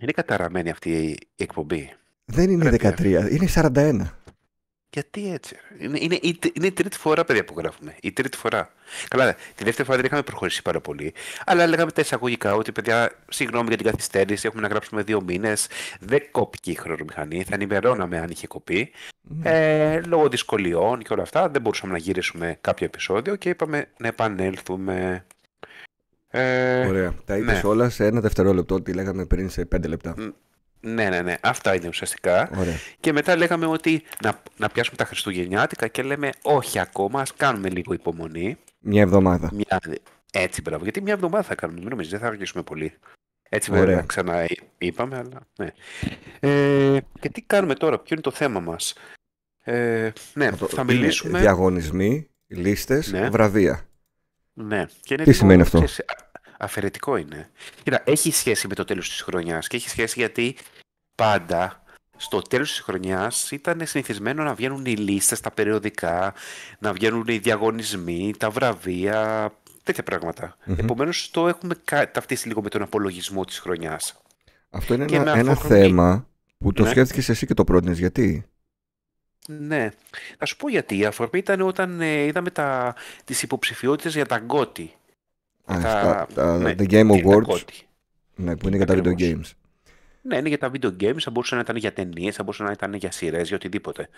Είναι καταραμένη αυτή η εκπομπή; Δεν είναι Πρέπει 13, είναι 41. Γιατί έτσι. ρε; Είναι, είναι, η, είναι η τρίτη φορά, παιδιά, που γράφουμε. Η τρίτη φορά. Καλά, τη δεύτερη φορά δεν είχαμε προχωρήσει πάρα πολύ. Αλλά λέγαμε τα εισαγωγικά ότι, παιδιά, συγγνώμη για την καθυστέρηση. Έχουμε να γράψουμε δύο μήνες. Δεν κόπηκε η χρονομηχανή. Θα ενημερώναμε αν είχε κοπεί. Ε, λόγω δυσκολιών και όλα αυτά. Δεν μπορούσαμε να γυρίσουμε κάποιο επεισόδιο και είπαμε να επανέλθουμε. Ε, Ωραία. Τα είπες ναι. όλα σε ένα δευτερόλεπτο, ό,τι λέγαμε πριν σε 5 λεπτά. ναι, ναι, ναι. Αυτά είναι ουσιαστικά. Ωραία. Και μετά λέγαμε ότι να, να πιάσουμε τα Χριστουγεννιάτικα και λέμε όχι ακόμα, ας κάνουμε λίγο υπομονή. Μια εβδομάδα. Μια... Έτσι, μπράβο. Γιατί μια εβδομάδα θα κάνουμε, μην νομίζεις, δεν θα αργήσουμε πολύ. Έτσι Ωραία. βέβαια ξανά είπαμε, αλλά ναι. Ε, και τι κάνουμε τώρα, ποιο είναι το θέμα μας; Ε, ναι, Το- θα είναι μιλήσουμε... Διαγωνισμοί, λίστες, Ναι. βραβεία. Ναι. Και είναι Τι λίγο, σημαίνει αυτό; ξέρεις, α- αφαιρετικό είναι. Κοίτα, έχει σχέση με το τέλος της χρονιάς και έχει σχέση γιατί πάντα στο τέλος της χρονιάς ήταν συνηθισμένο να βγαίνουν οι λίστες, τα περιοδικά, να βγαίνουν οι διαγωνισμοί, τα βραβεία, τέτοια πράγματα. Μμμ. Επομένως το έχουμε κα- ταυτίσει λίγο με τον απολογισμό της χρονιάς. Αυτό είναι Και ένα, με ένα αφορμή- θέμα που το Ναι. σκέφτηκες εσύ και το πρότεινες. Γιατί; Ναι. Θα σου πω γιατί. Η αφορμή ήταν όταν ε, είδαμε τα, τις υποψηφιότητες για τα Γκότι. Α, Τα- τα, τα- ναι, The Game τι είναι τα Awards, Gotti. ναι, που είναι για τα video Ακριβώς. games. Ναι, είναι για τα video games, θα μπορούσε να ήταν για ταινίες, θα μπορούσε να ήταν για σειρές, για οτιδήποτε.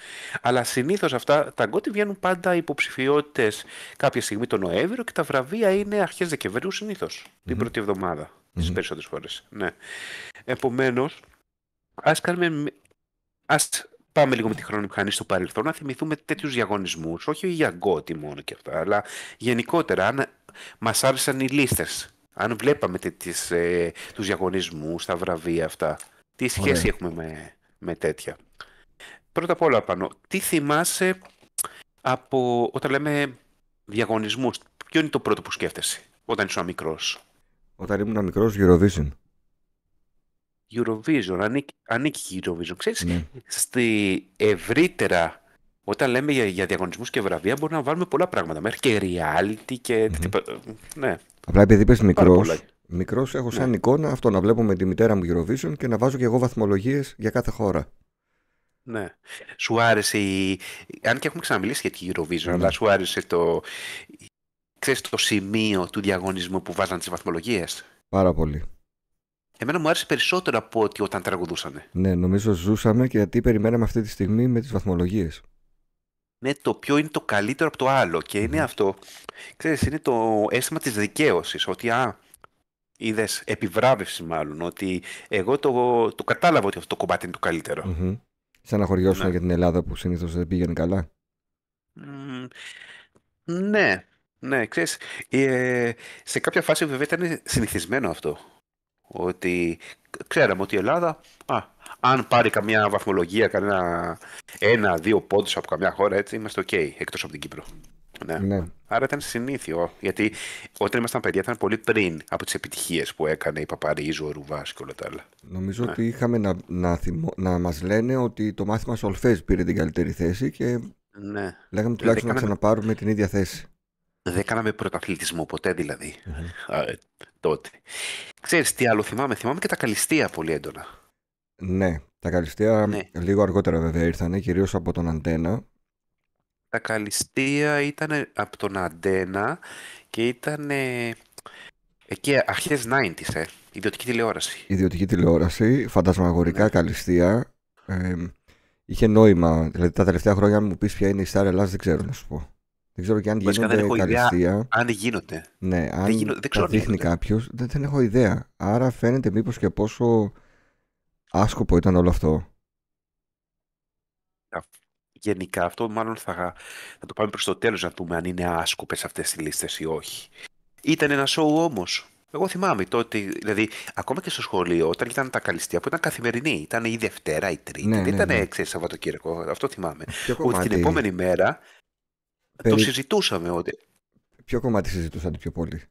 Αλλά συνήθως αυτά τα γκότι βγαίνουν πάντα υποψηφιότητες κάποια στιγμή τον Νοέμβριο και τα βραβεία είναι αρχές Δεκεμβρίου συνήθως. Την Μμμ. πρώτη εβδομάδα. Τις Μμμ. περισσότερες φορές. Ναι. Επομένως, ας κάνουμε. Ας πάμε λίγο με τη χρονομηχανή στο παρελθόν να θυμηθούμε τέτοιους διαγωνισμούς. Όχι για γκότι μόνο και αυτά, αλλά γενικότερα. Αν μας άρεσαν οι λίστες. Αν βλέπαμε τε- τις, ε, τους διαγωνισμούς, τα βραβεία αυτά, τι σχέση Ωραία. έχουμε με, με τέτοια. Πρώτα απ' όλα πάνω, τι θυμάσαι από όταν λέμε διαγωνισμούς, ποιο είναι το πρώτο που σκέφτεσαι όταν ήσουν μικρός; Όταν ήμουν μικρός Eurovision. Eurovision, ανήκει, ανήκει η Eurovision. Ξέρεις, Ναι. στη ευρύτερα, όταν λέμε για, για διαγωνισμούς και βραβεία, μπορούμε να βάλουμε πολλά πράγματα. Μέχρι και reality και Μμμ. τέτοια- Ναι, Απλά επειδή είπες πάρα μικρός, πολλά. μικρός έχω σαν Ναι. εικόνα αυτό να βλέπω με τη μητέρα μου Eurovision και να βάζω και εγώ βαθμολογίες για κάθε χώρα. Ναι. Σου άρεσε η... Αν και έχουμε ξαναμιλήσει για τη Eurovision, Ναι. αλλά σου άρεσε το... Ξέρεις το σημείο του διαγωνισμού που βάζαν τις βαθμολογίες; Πάρα πολύ. Εμένα μου άρεσε περισσότερο από ότι όταν τραγουδούσανε. Ναι, νομίζω ζούσαμε και γιατί περιμέναμε αυτή τη στιγμή με τις βαθμολογίες. Ναι, το ποιο είναι το καλύτερο από το άλλο. Και είναι Μμμ. αυτό, ξέρεις, είναι το αίσθημα της δικαίωσης. Ότι, α, είδες, επιβράβευση μάλλον, ότι εγώ το, το κατάλαβα ότι αυτό το κομμάτι είναι το καλύτερο. Μμμ. Σαν να χωριώσουν Ναι. για την Ελλάδα που συνήθως δεν πήγαινε καλά. Μμμ, Ναι, ναι, ξέρεις, ε, σε κάποια φάση βέβαια ήταν συνηθισμένο αυτό. Ότι ξέραμε ότι η Ελλάδα, α, αν πάρει καμιά βαθμολογία, κανένα ένα, δύο πόντους από καμιά χώρα, έτσι, είμαστε οκ, εκτός από την Κύπρο. Ναι. Ναι. Άρα ήταν συνήθειο, γιατί όταν ήμασταν παιδιά ήταν πολύ πριν από τις επιτυχίες που έκανε η Παπαρίζου, ο Ρουβάς και όλα τα άλλα. Νομίζω Ναι. ότι είχαμε να, να, θυμώ- να μας λένε ότι το μάθημα Σολφέζ πήρε την καλύτερη θέση και Ναι. λέγαμε τουλάχιστον να κάναμε- ξαναπάρουμε την ίδια θέση. Δεν κάναμε πρωταθλητισμό ποτέ δηλαδή. Α, ε, τότε. Ξέρεις τι άλλο θυμάμαι, θυμάμαι και τα καλυστία πολύ έντονα. Ναι, τα καλυστία Ναι. λίγο αργότερα βέβαια ήρθανε, κυρίως από τον Αντένα. Τα καλυστία ήταν από τον Αντένα και ήταν εκεί αρχές 90s, ε, ιδιωτική τηλεόραση. Ιδιωτική τηλεόραση, φαντασμαγορικά Ναι. καλυστία. Ε, είχε νόημα. Δηλαδή τα τελευταία χρόνια, αν μου πεις ποια είναι η Star Ελλάς, δεν ξέρω να σου πω. Δεν ξέρω και αν Βασικά δεν γίνονται έχω ιδέα καλυστία. Αν γίνονται. Ναι, αν γίνω- δεν τα ξέρω αν δείχνει γίνονται. κάποιος, δεν, δεν έχω ιδέα. Άρα φαίνεται μήπως και πόσο άσκοπο ήταν όλο αυτό. Γενικά αυτό μάλλον θα, θα το πάμε προς το τέλος να δούμε αν είναι άσκοπες αυτές οι λίστες ή όχι. Ήταν ένα σοου όμως. Εγώ θυμάμαι τότε, δηλαδή ακόμα και στο σχολείο, όταν ήταν τα καλυστία που ήταν καθημερινή, ήταν η Δευτέρα, η Τρίτη, Ναι, δεν ναι, ήταν ναι. ξέρεις, Σαββατοκύριακο, αυτό θυμάμαι. Ποιο Ότι κομμάτι, την επόμενη μέρα το περί- συζητούσαμε ότι ποιο κομμάτι συζητούσατε πιο πολύ;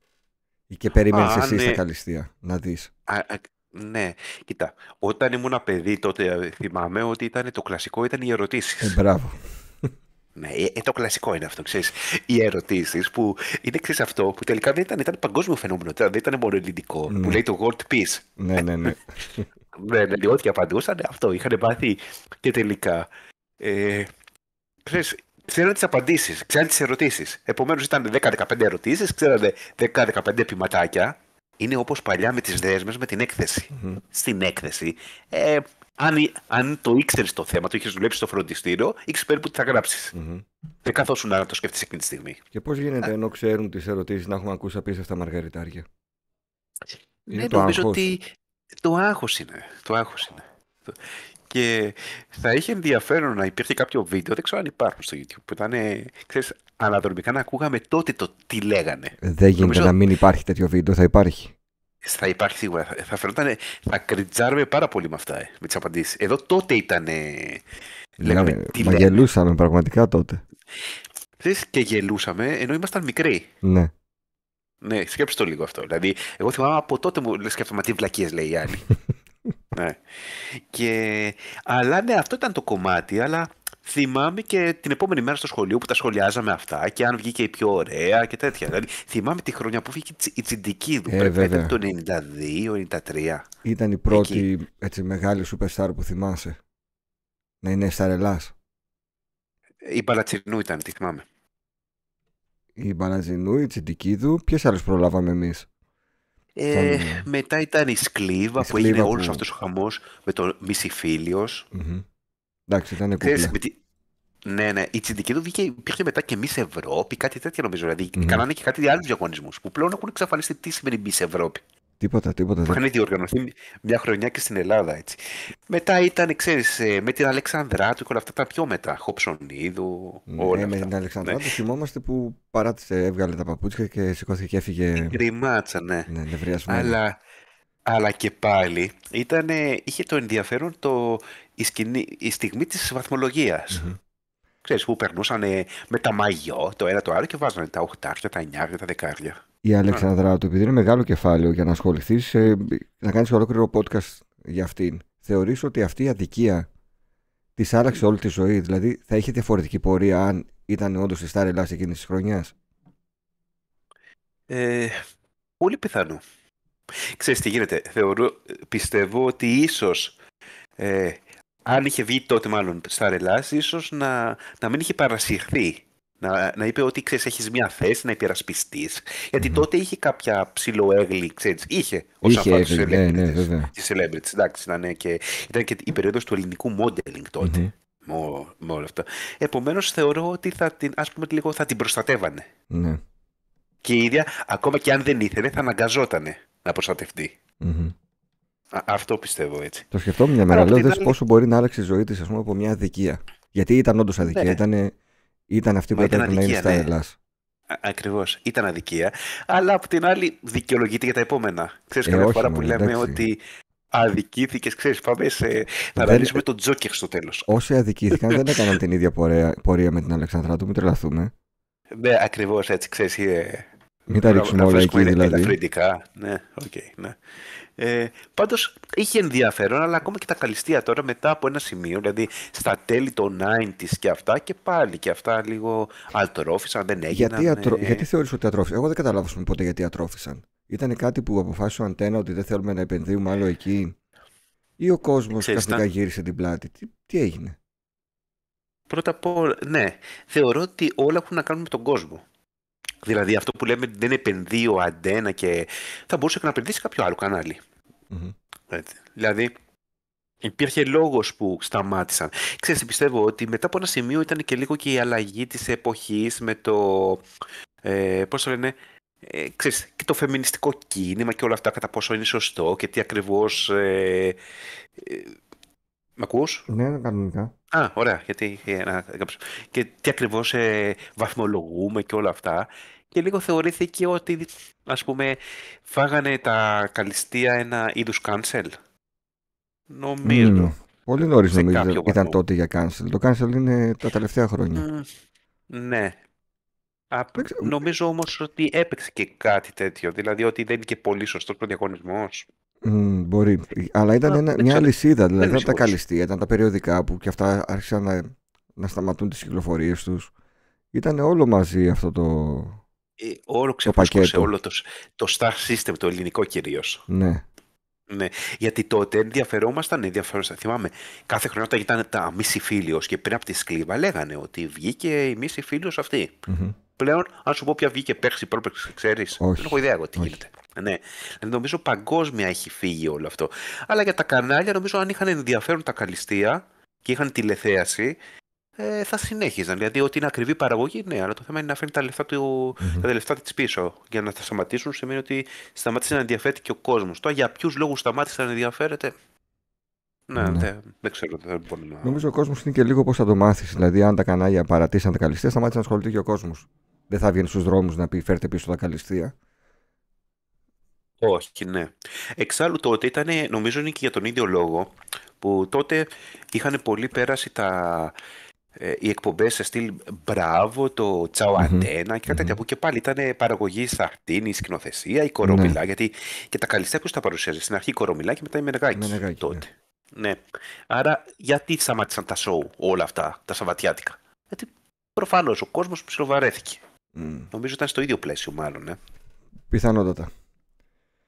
Ή και περίμενες Α, εσύ ναι. στα καλυστία να δεις; Α, α, ναι, κοίτα, όταν ήμουν παιδί τότε ε, θυμάμαι ότι ήταν το κλασικό ήταν οι ερωτήσεις. Ε, μπράβο. Ναι, ε, ε, το κλασικό είναι αυτό, ξέρεις. Οι ερωτήσεις που είναι ξέρεις αυτό που τελικά δεν ήταν, ήταν παγκόσμιο φαινόμενο, δεν ήταν μόνο ελληνικό, Ναι. που λέει το World Peace. ναι, ναι, ναι. Ναι, ναι, ό,τι απαντούσαν αυτό. Είχαν μάθει και τελικά. Ε, ξέρεις, ξέρανε τις απαντήσεις, ξέρανε τις ερωτήσεις. Επομένως ήταν 10-15 ερωτήσεις, ξέρανε 10-15 επιματάκια. Είναι όπως παλιά με τις δέσμε με την εκθεση Στην έκθεση, ε, αν, αν το ήξερες το θέμα, το είχες δουλέψει στο φροντιστήριο, ήξερες περίπου τι θα γραψει Δεν καθόσουν να το σκέφτεσαι εκείνη τη στιγμή. Και πώς γίνεται ενώ ξέρουν τις ερωτήσεις να έχουμε ακούσει απίστευτα μαργαριτάρια; Είναι ναι, το νομίζω άγχος. ότι το άγχος είναι. Το άγχος είναι. Και θα είχε ενδιαφέρον να υπήρχε κάποιο βίντεο, δεν ξέρω αν υπάρχουν στο YouTube, που ήταν, ξέρεις, αναδρομικά να ακούγαμε τότε το τι λέγανε. Δεν γίνεται νομίζω... να μην υπάρχει τέτοιο βίντεο, θα υπάρχει. Θα υπάρχει σίγουρα. Θα φαινόταν, θα κριτζάρουμε πάρα πολύ με αυτά, ε, με τις απαντήσεις. Εδώ τότε ήταν. Λέγαμε, ναι, τι μα γελούσαμε πραγματικά τότε. Ξέρεις, και γελούσαμε ενώ ήμασταν μικροί. Ναι. Ναι, σκέψτε το λίγο αυτό. Δηλαδή, εγώ θυμάμαι από τότε μου σκέφτομαι τι βλακίες λέει η άλλη. ναι. Και... Αλλά ναι, αυτό ήταν το κομμάτι, αλλά θυμάμαι και την επόμενη μέρα στο σχολείο που τα σχολιάζαμε αυτά και αν βγήκε η πιο ωραία και τέτοια. Δηλαδή, θυμάμαι τη χρονιά που βγήκε η τσιντική του. Ε, πρέπει το 92-93. Ήταν η πρώτη έτσι, μεγάλη superstar που θυμάσαι. Να είναι Σαρελάς. Η Παλατσινού ήταν, τη θυμάμαι η Μπαναζινού, η Τσιντικίδου. Ποιες άλλες προλάβαμε εμείς; Ε, Μετά ήταν η Σκλίβα, που έγινε όλος αυτός ο χαμός με το μισηφίλιο. Mm-hmm. Εντάξει, ήταν κούκλα. Τη... Ναι, ναι. Η Τσιντικίδου βγήκε, υπήρχε μετά και Miss Ευρώπη, κάτι τέτοιο νομίζω. Δηλαδή, mm-hmm. κάνανε και κάτι άλλους διαγωνισμούς που πλέον έχουν εξαφανιστεί. Τι σημαίνει Miss Ευρώπη; Τίποτα, τίποτα. Που είχαν διοργανωθεί μια χρονιά και στην Ελλάδα έτσι. Μετά ήταν, ξέρεις, ε, με την Αλεξανδράτου και όλα αυτά τα πιο μετά. Χοψονίδου, ναι, όλα με την Αλεξανδράτου ναι. θυμόμαστε που παράτησε, έβγαλε τα παπούτσια και σηκώθηκε και έφυγε. Γκριμάτσα, ναι. ναι αλλά, αλλά και πάλι ήταν, είχε το ενδιαφέρον το, η, σκηνή, η στιγμή της βαθμολογίας. Mm-hmm. Ξέρεις, που περνούσαν με τα μαγιό το ένα το άλλο και βάζανε τα 8, τα 9, τα 10. Η Αλεξανδράτου, επειδή είναι μεγάλο κεφάλαιο για να ασχοληθείς, ε, να κάνεις ολόκληρο podcast για αυτήν, θεωρείς ότι αυτή η αδικία της άλλαξε όλη τη ζωή; Δηλαδή, θα είχε διαφορετική πορεία αν ήταν όντως η Στάρ Ελλάδα εκείνης της χρονιάς; Ε, πολύ πιθανό. Ξέρεις τι γίνεται. Θεωρώ, πιστεύω ότι ίσως ε, αν είχε βγει τότε μάλλον στα Ελλάς, ίσως να, να μην είχε παρασυρθεί να, να είπε ότι ξέρεις, έχεις μια θέση να υπερασπιστείς. Γιατί τότε είχε κάποια ψηλοέγλη, ξέρεις. Είχε όσον αφορά τους ναι, ναι, Τη celebrities. Εντάξει, ήταν και, ήταν και η περίοδος του ελληνικού modeling τότε. Mm-hmm. Με, με όλα αυτά. Επομένως, θεωρώ ότι θα την, ας πούμε, λίγο, θα την προστατεύανε. Ναι. Και η ίδια, ακόμα και αν δεν ήθελε, θα αναγκαζόταν να προστατευτεί. Mm-hmm. Α, αυτό πιστεύω έτσι. Το σκεφτόμουν μια μέρα. Λέω, πόσο μπορεί να άλλξει η ζωή της από μια αδικία. Γιατί ήταν όντως αδικία. Ναι. Ήταν ήταν αυτή που έπρεπε να είναι στα ναι. Ελλάς. Ακριβώς. Ήταν αδικία. Αλλά από την άλλη δικαιολογείται για τα επόμενα. Ξέρεις, ε, καμιά φορά που λέμε εντάξει. ότι αδικήθηκες, ξέρεις, πάμε σε. Θα αναλύσουμε τον Τζόκερ στο τέλος. Όσοι αδικήθηκαν δεν έκαναν την ίδια πορεία, πορεία με την Αλεξανδράτου, μην τρελαθούμε. Ναι, ακριβώς έτσι, ξέρεις. Ε, μην τα ρίξουμε όλα εκεί δηλαδή. Ελαφρυντικά. Ναι, okay, ναι. Ε, Πάντως είχε ενδιαφέρον, αλλά ακόμα και τα καλυστία τώρα μετά από ένα σημείο, δηλαδή στα τέλη των 90s και αυτά, και πάλι και αυτά λίγο αλτρόφησαν, δεν έγιναν. Γιατί, ατρο... γιατί θεωρείς ότι ατρόφησαν. Εγώ δεν καταλάβω ποτέ γιατί ατρόφησαν. Ήταν κάτι που αποφάσισε ο Αντένα ότι δεν θέλουμε να επενδύουμε άλλο εκεί; Ή ο κόσμος καθικά γύρισε την πλάτη; Τι, τι έγινε; Πρώτα απ' όλα, ναι. Θεωρώ ότι όλα έχουν να κάνουν με τον κόσμο. Δηλαδή αυτό που λέμε δεν επενδύει ο Αντένα και θα μπορούσε να επενδύσει κάποιο άλλο κανάλι. Έτσι. Δηλαδή υπήρχε λόγος που σταμάτησαν. Ξέρετε, πιστεύω ότι μετά από ένα σημείο ήταν και λίγο και η αλλαγή της εποχής με το, ε, πώς το λένε, ε, ξέρεις, και το φεμινιστικό κίνημα και όλα αυτά κατά πόσο είναι σωστό και τι ακριβώς... Ε, ε, Μ' ακούς; Ναι, κανονικά. Α, ωραία, γιατί να, και τι ακριβώς ε, βαθμολογούμε και όλα αυτά. Και λίγο θεωρήθηκε ότι, ας πούμε, φάγανε τα καλυστία ένα είδους cancel. Νομίζω. Πολύ νωρίς νομίζω ήταν τότε για cancel. Το cancel είναι τα τελευταία χρόνια. ναι. Α, νομίζω όμως ότι έπαιξε και κάτι τέτοιο. Δηλαδή ότι δεν είναι και πολύ σωστός ο διαγωνισμός. Mm, μπορεί. Αλλά ήταν ένα, μια αλυσίδα. Δηλαδή ήταν τα καλυστία, ήταν τα περιοδικά που και αυτά άρχισαν να, να σταματούν τις κυκλοφορίες τους. Ήταν όλο μαζί αυτό το, ε, όλο ξεφούσκωσε όλο το, το star system, το ελληνικό κυρίως. Ναι. Ναι, γιατί τότε ενδιαφερόμασταν, ενδιαφερόμασταν. Θυμάμαι, κάθε χρονιά όταν ήταν τα μίση φίλιος και πριν από τη σκλήβα λέγανε ότι βγήκε η μίση φίλιος αυτή. Μμμ. Πλέον, αν σου πω ποια βγήκε πέρσι, πρόπερξι, ξέρεις. Όχι. Δεν έχω ιδέα εγώ τι Όχι. γίνεται. Ναι. Δηλαδή, νομίζω παγκόσμια έχει φύγει όλο αυτό. Αλλά για τα κανάλια, νομίζω αν είχαν ενδιαφέρον τα καλυστία και είχαν τηλεθέαση, ε, θα συνέχιζαν. Δηλαδή, ότι είναι ακριβή παραγωγή, ναι, αλλά το θέμα είναι να φέρνει τα λεφτά, του, Μμμ. τα λεφτά της πίσω. Για να τα σταματήσουν σημαίνει ότι σταμάτησε να ενδιαφέρεται και ο κόσμος. Τώρα, για ποιους λόγους σταμάτησε να ενδιαφέρεται, ναι, Ναι. Δεν, δεν ξέρω. Δεν μπορώ να... Νομίζω ο κόσμος είναι και λίγο πώς θα το μάθεις. Δηλαδή, αν τα κανάλια παρατήσαν τα καλυστία, σταμάτησε να ασχολείται και ο κόσμος. Δεν θα βγαίνει στους δρόμους να πει φέρτε πίσω τα καλυστία. Όχι, ναι. Εξάλλου τότε ήταν, νομίζω είναι και για τον ίδιο λόγο, που τότε είχαν πολύ πέρασει τα, ε, οι εκπομπές σε στυλ Μπράβο, το Τσάο Μμμ. Αντένα και τέτοια Μμμ. που και πάλι ήταν παραγωγή Σαχτίνη, η σκηνοθεσία, η Κορομιλά, γιατί και τα καλυστέα ποιος τα παρουσίαζε, στην αρχή η Κορομιλά και μετά η Μενεγάκης, Μενεγάκη, τότε. Ναι. Άρα γιατί σταμάτησαν τα σοου όλα αυτά, τα Σαββατιάτικα; Γιατί προφανώς ο κόσμος ψιλοβαρέθηκε. Μμ. Νομίζω ήταν στο ίδιο πλαίσιο μάλλον, ε. Πιθανότατα.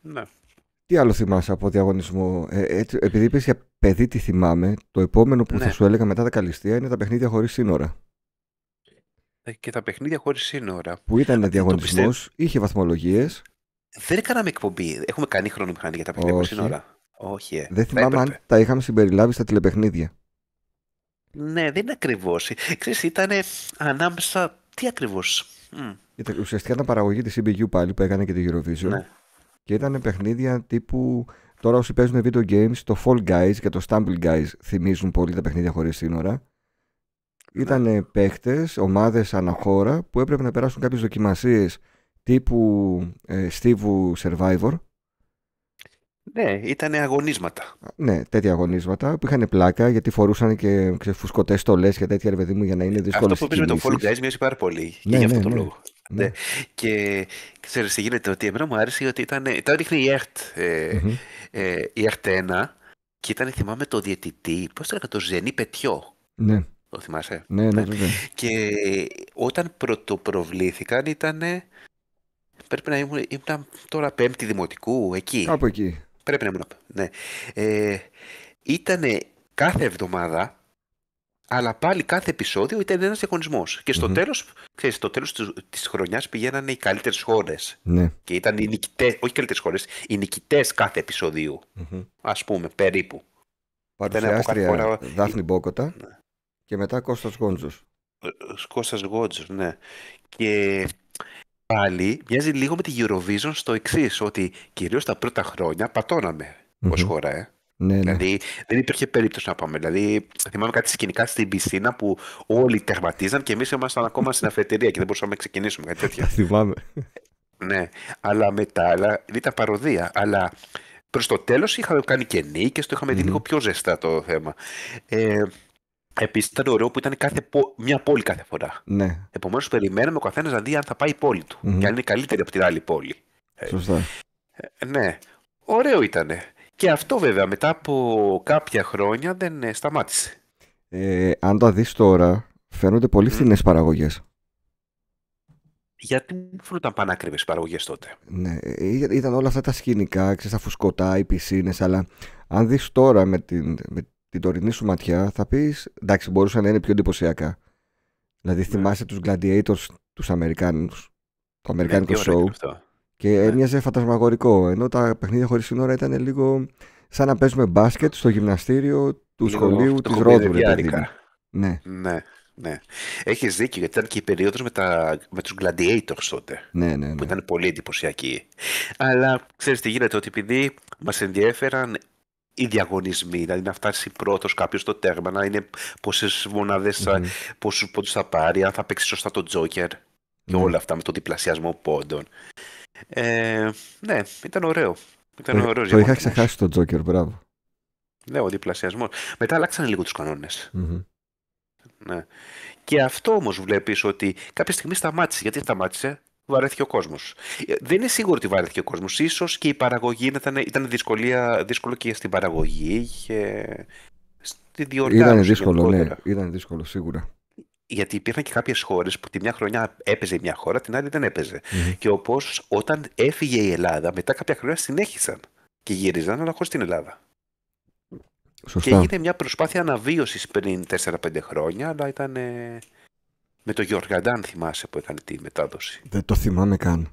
Ναι. Τι άλλο θυμάσαι από διαγωνισμό; Ε, έτσι, επειδή είπες για παιδί, τι θυμάμαι, το επόμενο που Ναι. θα σου έλεγα μετά τα καλυστία είναι τα παιχνίδια χωρίς σύνορα. Ε, Και τα παιχνίδια χωρίς σύνορα. Που ήταν το διαγωνισμός, είχε βαθμολογίες. Δεν κάναμε εκπομπή. Έχουμε κάνει χρονομηχανή για τα παιχνίδια χωρίς Όχι. σύνορα. Όχι, ε. Δεν Θα θυμάμαι αν έπρεπε. τα είχαμε συμπεριλάβει στα τηλεπαιχνίδια. Ναι, δεν είναι ακριβώς. Ξέρεις, ήταν ανάμεσα. Τι ακριβώς; Ήταν, ουσιαστικά ήταν παραγωγή της CBU πάλι που έκανε και τη Eurovision. Ναι. Και ήταν παιχνίδια τύπου. Τώρα όσοι παίζουν video games, το Fall Guys και το Stumble Guys θυμίζουν πολύ τα παιχνίδια χωρίς σύνορα. Ναι. Ήταν παίχτες, ομάδες αναχώρα που έπρεπε να περάσουν κάποιες δοκιμασίες τύπου ε, Steve Survivor. Ναι, ήταν αγωνίσματα. Ναι, τέτοια αγωνίσματα που είχαν πλάκα γιατί φορούσαν και φουσκωτές στολές και τέτοια ρε παιδί μου για να είναι δύσκολες Αυτό που παίζει με το Fall Guys μοιάζει πάρα πολύ. Ναι, και γι' ναι, αυτό το ναι. λόγο. Ναι. Και ξέρεις τι γίνεται, ότι εμένα μου άρεσε ότι ήταν. Ήταν ρίχνει η ΕΡΤ. Ε, ε, η ΕΡΤ 1 και ήταν, θυμάμαι, το διαιτητή. Πώς το έλεγα, το Ζενή Πετιό. Ναι, Το θυμάσαι; ναι, ναι, Ναι. βέβαια. Και όταν πρωτοπροβλήθηκαν ήταν. Πρέπει να ήμουν, ήμουν τώρα πέμπτη δημοτικού, εκεί. Κάπου εκεί. Πρέπει να ήμουν. Ναι. Ε, ήταν κάθε εβδομάδα, αλλά πάλι κάθε επεισόδιο ήταν ένας διαγωνισμός. Και στο Μμμ. τέλος, ξέρεις, στο τέλος της, της χρονιάς πηγαίνανε οι καλύτερες χώρες. Ναι. Και ήταν οι νικητές, όχι οι καλύτερες χώρες, οι νικητές κάθε επεισοδίου. Μμμ. Ας πούμε, περίπου. από κάθε Παρουσιάστρια χώρα- Δάφνη Μπόκοτα Ναι. και μετά Κώστας Γκόντζος. Ο Κώστας Γότζος, ναι. Και πάλι μοιάζει λίγο με τη Eurovision στο εξής ότι κυρίως τα πρώτα χρόνια πατώναμε ως Μμμ. χώρα, ε. Ναι, ναι. Δηλαδή δεν υπήρχε περίπτωση να πάμε. Δηλαδή θυμάμαι κάτι σκηνικά στην πισίνα που όλοι τερματίζαν και εμείς ήμασταν ακόμα στην αφετηρία και δεν μπορούσαμε να ξεκινήσουμε κάτι Τα τέτοια. θυμάμαι. ναι, αλλά μετά αλλά, ήταν παροδία. Αλλά προς το τέλος είχαμε κάνει και νίκες, το είχαμε δει Μμμ. λίγο πιο ζεστά το θέμα. Ε, Επίσης ήταν ωραίο που ήταν κάθε, πο- μια πόλη κάθε φορά. Ναι, Επομένως περιμέναμε ο καθένας να δει αν θα πάει η πόλη του. Μμμ. Και αν είναι καλύτερη από την άλλη πόλη. σωστά. Ε, ναι, ωραίο ήτανε. Και αυτό βέβαια μετά από κάποια χρόνια δεν ε, σταμάτησε. Ε, αν τα δεις τώρα, φαίνονται πολύ Μμ. φθηνές παραγωγές. Γιατί μου φαίνονταν πανάκριβες οι παραγωγές τότε; Ναι, ε, ήταν- ήταν όλα αυτά τα σκηνικά, ξέρεις, τα φουσκωτά, οι πισίνες, αλλά αν δεις τώρα με την, με την τωρινή σου ματιά, θα πεις, εντάξει, μπορούσαν να είναι πιο εντυπωσιακά. Δηλαδή, θυμάσαι τους Gladiators, τους Αμερικάνους, το αμερικάνικο Ναι, τι ωραίο show, ήταν αυτό. και έμοιαζε φαντασμαγορικό, ενώ τα παιχνίδια χωρίς σύνορα ήταν λίγο σαν να παίζουμε μπάσκετ στο γυμναστήριο του Λίγο σχολείου της Ρόδου, ρε παιδί μου. φτωχομπεδιάρικα. Ναι, Ναι, ναι. Έχεις δίκιο, γιατί ήταν και η περίοδος με, τα, με τους Gladiators τότε, ναι, ναι, που ναι. ήταν πολύ εντυπωσιακή. Αλλά ξέρεις τι γίνεται, ότι επειδή μας ενδιέφεραν οι διαγωνισμοί, δηλαδή να φτάσει πρώτος κάποιος στο τέρμα, να είναι πόσες μονάδες, θα- Μμμ. πόσους πόντους θα πάρει, αν θα παίξει σωστά το Joker και Ναι. όλα αυτά με το διπλασιασμό πόντων. Ε, ναι, ήταν ωραίο. Ήταν Το, ωραίος το είχα διαγωνισμός. ξεχάσει το Joker, μπράβο. Ναι, ο διπλασιασμός. Μετά αλλάξανε λίγο τους κανόνες. Μμμ. Ναι. Και αυτό όμως βλέπεις ότι κάποια στιγμή σταμάτησε. Γιατί σταμάτησε, βαρέθηκε ο κόσμος. Ε, Δεν είναι σίγουρο ότι βαρέθηκε ο κόσμος. Ίσως και η παραγωγή ήταν, ήταν δυσκολία, δύσκολο και στην παραγωγή και στη διοργάνωση. Ήταν δύσκολο, ναι. γενικότερα. Ήταν δύσκολο, σίγουρα. Γιατί υπήρχαν και κάποιες χώρες που τη μια χρονιά έπαιζε μια χώρα, την άλλη δεν έπαιζε. Μμμ. Και όπως όταν έφυγε η Ελλάδα, μετά κάποια χρόνια συνέχισαν. Και γύριζαν, αλλά χωρίς την Ελλάδα. Σωστά. Και έγινε μια προσπάθεια αναβίωσης πριν 4-5 χρόνια, αλλά ήταν ε, με το Γιώργαντάν, θυμάσαι που έκανε τη μετάδοση. Δεν το θυμάμαι καν.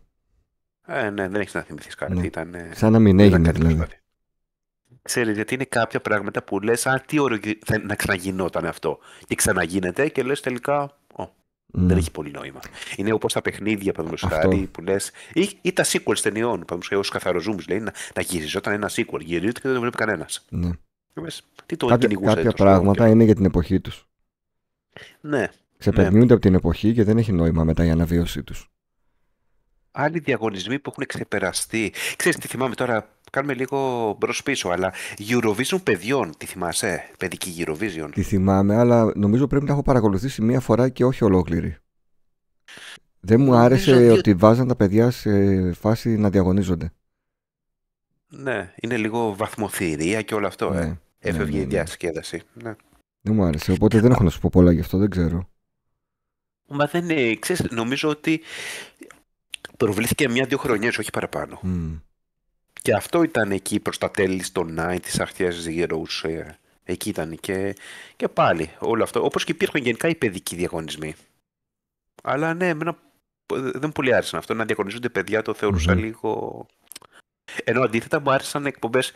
Ε, ναι, δεν έχεις να θυμηθείς κάτι. Ναι. Ήταν, ε, Σαν να μην δεν έγινε έκανε δηλαδή. Προσπάθεια. Ξέρεις, γιατί είναι κάποια πράγματα που λες, α, τι ωραίο γι- θα- να ξαναγινόταν αυτό. Και ξαναγίνεται και λες τελικά, «Ω, Μμ. δεν έχει πολύ νόημα. Είναι όπως τα παιχνίδια, παραδείγματος Αυτό. χάρη, που λες, ή, ή τα sequels ταινιών, παραδείγματος χάρη, ως καθαροζούμους, λέει, να, να γυριζόταν ένα sequel. Γυρίζεται και δεν το βλέπει κανένας. Ναι. Και λες, τι το Κάποια, κυνηγούσε κάποια τόσο πράγματα καιρό. είναι για την εποχή τους. Ναι. Ξεπερνιούνται από την εποχή και δεν έχει νόημα μετά η αναβίωσή τους. Άλλοι διαγωνισμοί που έχουν ξεπεραστεί. Ξέρεις τι θυμάμαι τώρα, κάνουμε λίγο μπρος πίσω, αλλά Eurovision παιδιών, τι θυμάσαι, παιδική Eurovision; Τη θυμάμαι, αλλά νομίζω πρέπει να έχω παρακολουθήσει μία φορά και όχι ολόκληρη. Δεν μου Νομίζω άρεσε δύο- ότι βάζαν τα παιδιά σε φάση να διαγωνίζονται. Ναι, είναι λίγο βαθμοθυρία και όλο αυτό, Ναι, ε. ναι, Έφευγε ναι, η ναι. διασκέδαση. Ναι. Δεν μου άρεσε. Οπότε δεν έχω να σου πω πολλά γι' αυτό, δεν ξέρω. Μα δεν είναι, ξέρεις, νομίζω ότι προβλήθηκε μια-δύο χρονιές, όχι παραπάνω. Μμ. Και αυτό ήταν εκεί προς τα τέλη των 90's, αρχές Zeros. Ε, εκεί ήταν και, και πάλι όλο αυτό. Όπως και υπήρχαν γενικά οι παιδικοί διαγωνισμοί. Αλλά ναι, εμένα δεν μου πολύ άρεσαν αυτό. Να διαγωνίζονται παιδιά το θεωρούσα Μμμ. λίγο... Ενώ αντίθετα μου άρεσαν εκπομπές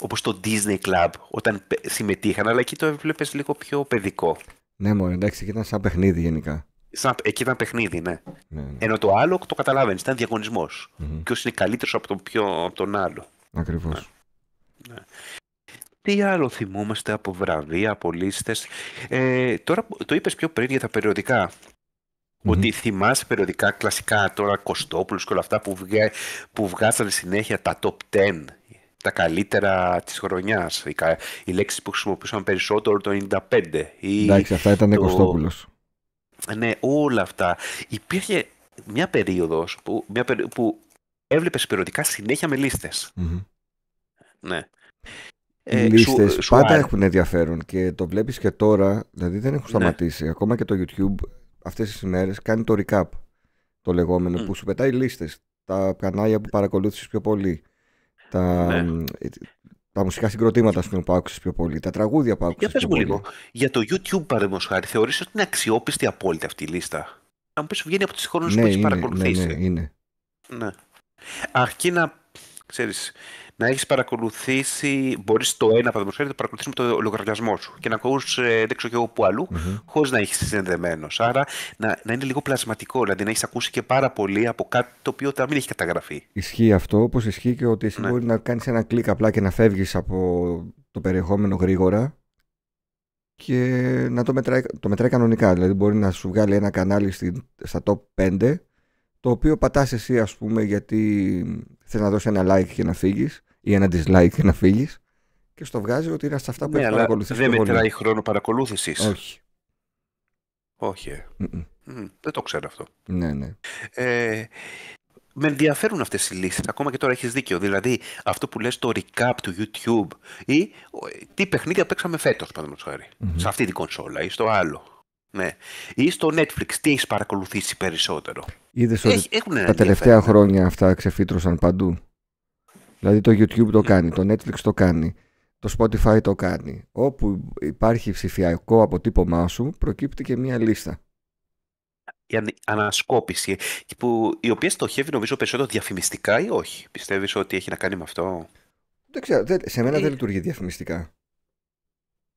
όπως το Disney Club όταν πε- συμμετείχαν, αλλά εκεί το έβλεπες λίγο πιο παιδικό. Ναι, μωρέ, εντάξει, και ήταν σαν παιχνίδι γενικά. Σαν, εκεί ήταν παιχνίδι, ναι. Ναι, ναι. Ενώ το άλλο το καταλάβαινες, ήταν διαγωνισμός. Μμμ. Ποιος είναι καλύτερος από τον, πιο, από τον άλλο. Ακριβώς. Τι άλλο θυμόμαστε από βραβεία, από λίστες; Ε, τώρα που- το είπες πιο πριν για τα περιοδικά. Μμμ. Ότι θυμάσαι περιοδικά κλασικά τώρα Κωστόπουλος και όλα αυτά που, βγα... που βγάζανε συνέχεια τα top 10, τα καλύτερα της χρονιάς. Οι, κα... οι λέξεις που χρησιμοποιούσαν περισσότερο το 95. Ή... Εντάξει, αυτά ήταν το- Κωστόπουλος. Ναι, όλα αυτά. Υπήρχε μια περίοδος που, μια περί... που έβλεπες περιοδικά συνέχεια με λίστες. Μμμ. Ναι. Οι Ε, λίστες σου- σου πάντα άρε- έχουν ενδιαφέρον και το βλέπεις και τώρα, δηλαδή δεν έχουν Ναι. σταματήσει. Ακόμα και το YouTube αυτές τις ημέρες κάνει το recap, το λεγόμενο, Μμ. που σου πετάει λίστες. Τα κανάλια που παρακολούθησες πιο πολύ. Τα, Ναι. Μ, ε, τα μουσικά συγκροτήματα ας πούμε, που άκουσες πιο πολύ. Τα τραγούδια που Για άκουσες πες πιο μου πολύ. λίγο, για το YouTube παραδείγματος χάρη, θεωρείς ότι είναι αξιόπιστη απόλυτα αυτή η λίστα; Να μου πεις βγαίνει από τις χρόνες Ναι, που έχεις είναι, ναι, παρακολουθήσει. ναι, είναι. Ναι. Αρκεί να, ξέρεις, να έχεις παρακολουθήσει, μπορείς το ένα παραδείγματος χάρη να το παρακολουθήσεις με το λογαριασμό σου και να ακούς ε, δεν ξέρω και εγώ που αλλού, Μμμ. χωρίς να έχεις συνδεμένος. Άρα να, να είναι λίγο πλασματικό, δηλαδή να έχεις ακούσει και πάρα πολύ από κάτι το οποίο θα μην έχει καταγραφεί. Ισχύει αυτό, όπως ισχύει και ότι εσύ Ναι. μπορεί να κάνεις ένα κλικ απλά και να φεύγεις από το περιεχόμενο γρήγορα και να το μετράει, το μετράει κανονικά. Δηλαδή μπορεί να σου βγάλει ένα κανάλι στη, στα top 5 το οποίο πατάς εσύ ας πούμε γιατί θες να δώσεις ένα like και να φύγεις ή ένα dislike και να φύγεις και στο βγάζει ότι είναι σε αυτά που Ναι, έχεις αλλά παρακολουθήσει δεν πιο πολύ. μετράει χρόνο παρακολούθησης. Όχι. Όχι. ε. Μμμ. Μμ, δεν το ξέρω αυτό. Ναι, ναι. Ε, με ενδιαφέρουν αυτές οι λύσεις, ακόμα και τώρα έχεις δίκιο. Δηλαδή, αυτό που λες το recap του YouTube ή ο, τι παιχνίδια παίξαμε φέτος, παραδείγματος χάρη, Μμμ. σε αυτή την κονσόλα ή στο άλλο. Ναι. Ή στο Netflix, τι έχεις παρακολουθήσει περισσότερο. Είδες ότι Έχει, έχουν ένα τα τελευταία ενδιαφέρον. χρόνια αυτά ξεφύτρωσαν παντού; Δηλαδή το YouTube το κάνει, το Netflix το κάνει, το Spotify το κάνει. Όπου υπάρχει ψηφιακό αποτύπωμά σου, προκύπτει και μία λίστα. Η αν- ανασκόπηση, που, η οποία στοχεύει νομίζω περισσότερο διαφημιστικά ή όχι; Πιστεύεις ότι έχει να κάνει με αυτό; Δεν ξέρω, δεν- σε μένα Ε. δεν λειτουργεί διαφημιστικά.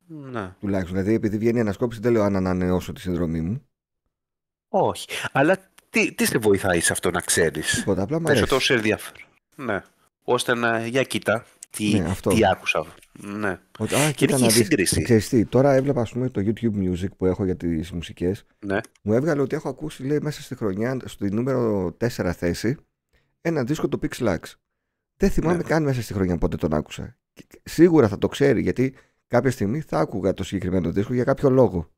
Ναι. Τουλάχιστον. Δηλαδή, επειδή βγαίνει η ανασκόπηση, δεν λέω αν ανανεώσω τη συνδρομή μου. Όχι. Αλλά τι, τι σε βοηθάει σε αυτό να ξέρεις; Τίποτα, απλά μου Περισσότερο αρέσει. σε ενδιαφέρον. Ναι. Ώστε να. Για κοίτα. Τι, Ναι, αυτό. τι άκουσα. Ναι. Ότι, α, Και κοίτα έχει να δεις. σύγκριση. Ξέρεις τι, τώρα έβλεπα ας πούμε το YouTube Music που έχω για τις μουσικές. ναι. Μου έβγαλε ότι έχω ακούσει, λέει, μέσα στη χρονιά, στη νούμερο 4 θέση, ένα δίσκο το Pixelax. Δεν θυμάμαι Ναι. καν μέσα στη χρονιά πότε τον άκουσα. Και- Σίγουρα θα το ξέρει, γιατί κάποια στιγμή θα άκουγα το συγκεκριμένο δίσκο για κάποιο λόγο.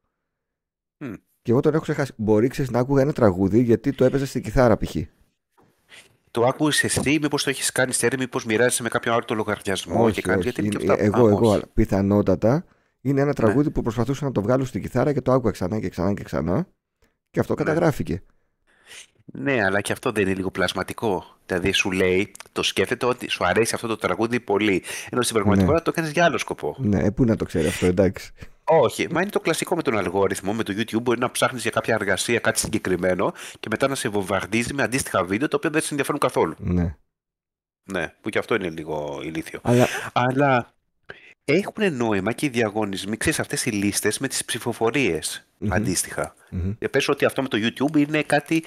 Μμ. Και εγώ τον έχω ξεχάσει. Μπορεί, ξέρεις, να άκουγα ένα τραγούδι γιατί το έπαιζε στην κιθάρα π.χ. Το άκουσε εσύ, μήπως το έχεις κάνει στέρι, μήπως μοιράζεσαι με κάποιον άλλο το λογαριασμό και κάνεις. Γιατί είναι και Είναι- αυτά. Εγώ, Α, εγώ, όχι. αλλά πιθανότατα είναι ένα τραγούδι που προσπαθούσα να το βγάλω στην κιθάρα και το άκουγα ξανά και ξανά και ξανά. Και αυτό Ναι. καταγράφηκε. Ναι, αλλά και αυτό δεν είναι λίγο πλασματικό. Δηλαδή σου λέει, το σκέφτεται ότι σου αρέσει αυτό το τραγούδι πολύ. Ενώ στην πραγματικότητα το κάνεις για άλλο σκοπό. Ναι, ε, πού να το ξέρει αυτό, εντάξει. Όχι, μα είναι το κλασικό με τον αλγόριθμο, με το YouTube. Μπορεί να ψάχνεις για κάποια εργασία, κάτι συγκεκριμένο και μετά να σε βομβαρδίζει με αντίστοιχα βίντεο τα οποία δεν σε ενδιαφέρουν καθόλου. Ναι. Ναι, που και αυτό είναι λίγο ηλίθιο. Αλλά Αλλά έχουν νόημα και οι διαγωνισμοί, ξέρεις, αυτές οι λίστες με τις ψηφοφορίες Μμμ. αντίστοιχα. Μμμ. Ε, Πες ότι αυτό με το YouTube είναι κάτι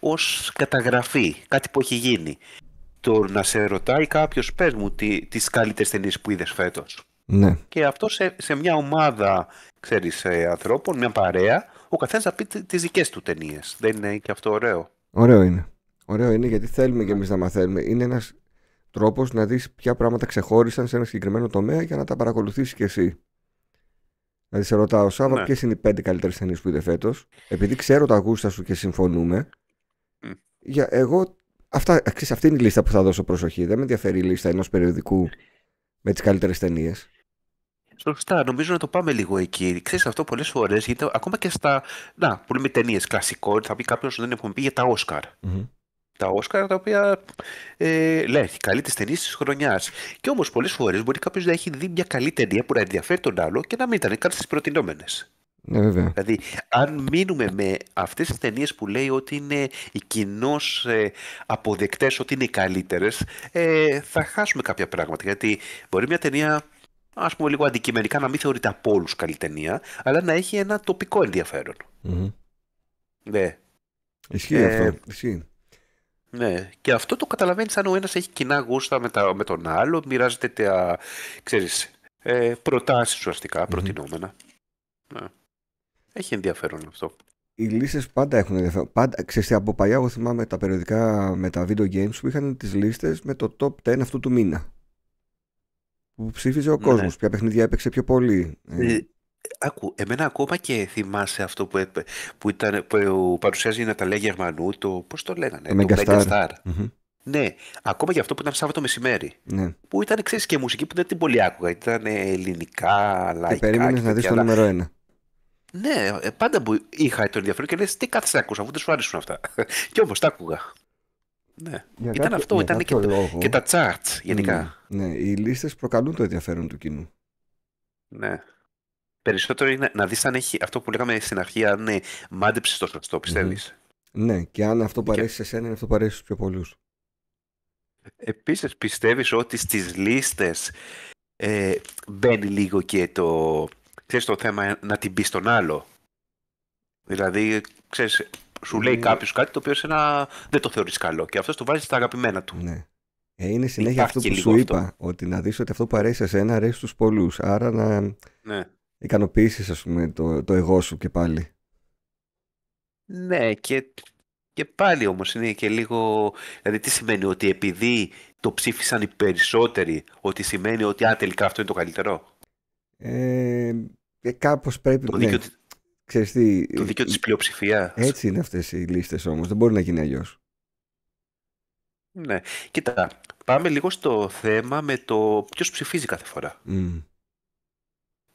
ως καταγραφή, κάτι που έχει γίνει. Το να σε ρωτάει κάποιος, πες μου τι, τις καλύτερες ταινίες που είδες φέτος. Ναι. Και αυτό σε, σε μια ομάδα, ξέρεις, ε, ανθρώπων, μια παρέα, ο καθένας θα πει τι- τις δικές του ταινίες. Δεν είναι και αυτό ωραίο; Ωραίο είναι. Ωραίο είναι γιατί θέλουμε και εμείς να μαθαίνουμε. Είναι ένας τρόπος να δεις ποια πράγματα ξεχώρισαν σε ένα συγκεκριμένο τομέα για να τα παρακολουθήσεις κι εσύ. Δηλαδή, σε ρωτάω, Σάβα, Ναι. ποιες είναι οι πέντε καλύτερες ταινίες που είδε φέτος; Επειδή ξέρω τα γούστα σου και συμφωνούμε, Μμ. για εγώ. Αυτά, ξέρεις, αυτή είναι η λίστα που θα δώσω προσοχή. Δεν με ενδιαφέρει η λίστα ενός περιοδικού με τις καλύτερες ταινίες. Σωστά, νομίζω να το πάμε λίγο εκεί. Ξέρεις αυτό πολλές φορές, γιατί ακόμα και στα, να, που λέμε ταινίες, κλασικό, θα πει κάποιος δεν έχουμε πει για τα Όσκαρ. τα Όσκαρ τα οποία ε, λέει καλύτερες ταινίες της χρονιάς. Και όμως πολλές φορές μπορεί κάποιος να έχει δει μια καλή ταινία που να ενδιαφέρει τον άλλο και να μην ήταν καν στις προτινόμενες. Ναι, βέβαια. Δηλαδή, αν μείνουμε με αυτές τις ταινίες που λέει ότι είναι οι κοινώς ε, αποδεκτές, ότι είναι οι καλύτερες, ε, θα χάσουμε κάποια πράγματα. Γιατί μπορεί μια ταινία, ας πούμε λίγο αντικειμενικά, να μην θεωρείται από όλους καλή ταινία, αλλά να έχει ένα τοπικό ενδιαφέρον. Μμμ. Ναι. Ισχύει Ε, αυτό. Ισχύει. Ναι, και αυτό το καταλαβαίνεις αν ο ένας έχει κοινά γούστα με, τα, με τον άλλο, μοιράζεται τα, ξέρεις, ε, προτάσεις ουσιαστικά, προτινόμενα. Ναι. Έχει ενδιαφέρον αυτό. Οι λίστες πάντα έχουν ενδιαφέρον. Πάντα, ξέρεις, τι, από παλιά, εγώ θυμάμαι τα περιοδικά με τα video games που είχαν τις λίστες με το top 10 αυτού του μήνα. Που ψήφιζε ο Ναι. κόσμος. Ποια παιχνίδια έπαιξε πιο πολύ. Ε, Ε, άκου, εμένα ακόμα και θυμάσαι αυτό που, έπαι- που, ήταν, που παρουσιάζει να τα λέει Γερμανού, το, πώς το λέγανε, Το το Megastar. Megastar. μμμ, Ναι, ακόμα και αυτό που ήταν Σάββατο μεσημέρι. ναι. Που ήταν, ξέρεις, και μουσική που δεν την πολύ άκουγα. Ήταν ε, ελληνικά, Και λαϊκά περίμενε να δεις τέτοια, το αλλά- νούμερο 1. Ναι, ε, πάντα που είχα το ενδιαφέρον και λες τι κάθεσαι να ακούς αφού δεν σου αρέσουν αυτά. και όμως τα άκουγα. Ναι. Ήταν αυτό, ήταν και, λόγο, και τα charts γενικά. Ναι, ναι, οι λίστες προκαλούν το ενδιαφέρον του κοινού. Ναι. Περισσότερο είναι να δεις αν έχει αυτό που λέγαμε στην αρχή, αν ε, μάντεψες το σωστό, πιστεύεις; Ναι, και αν αυτό που Και- αρέσει σε σένα είναι αυτό που αρέσει στους πιο πολλούς. Επίσης πιστεύεις ότι στις λίστες ε, μπαίνει λίγο και το, ξέρεις, το θέμα να την πεις στον άλλο; Δηλαδή, ξέρεις, σου λέει Ναι. κάποιος κάτι το οποίο σε ένα, δεν το θεωρείς καλό και αυτός το βάζει στα αγαπημένα του. Ναι. Ε, είναι συνέχεια Υπάρχει αυτό και που λίγο σου αυτό. είπα, ότι να δεις ότι αυτό που αρέσει σε σένα αρέσει στους πολλούς. Άρα να Ναι. ικανοποιήσεις ας πούμε το, το εγώ σου και πάλι. Ναι, και, και πάλι όμως είναι και λίγο. Δηλαδή, τι σημαίνει ότι επειδή το ψήφισαν οι περισσότεροι, ότι σημαίνει ότι α, τελικά αυτό είναι το καλύτερο. Ε, ε, κάπως πρέπει Το ναι, δίκαιο, της- ξέρεις τι, το δίκαιο της πλειοψηφίας. έτσι είναι αυτές οι λίστες όμως, δεν μπορεί να γίνει αλλιώς. Ναι. Κοίτα, πάμε λίγο στο θέμα με το ποιος ψηφίζει κάθε φορά. Μμ.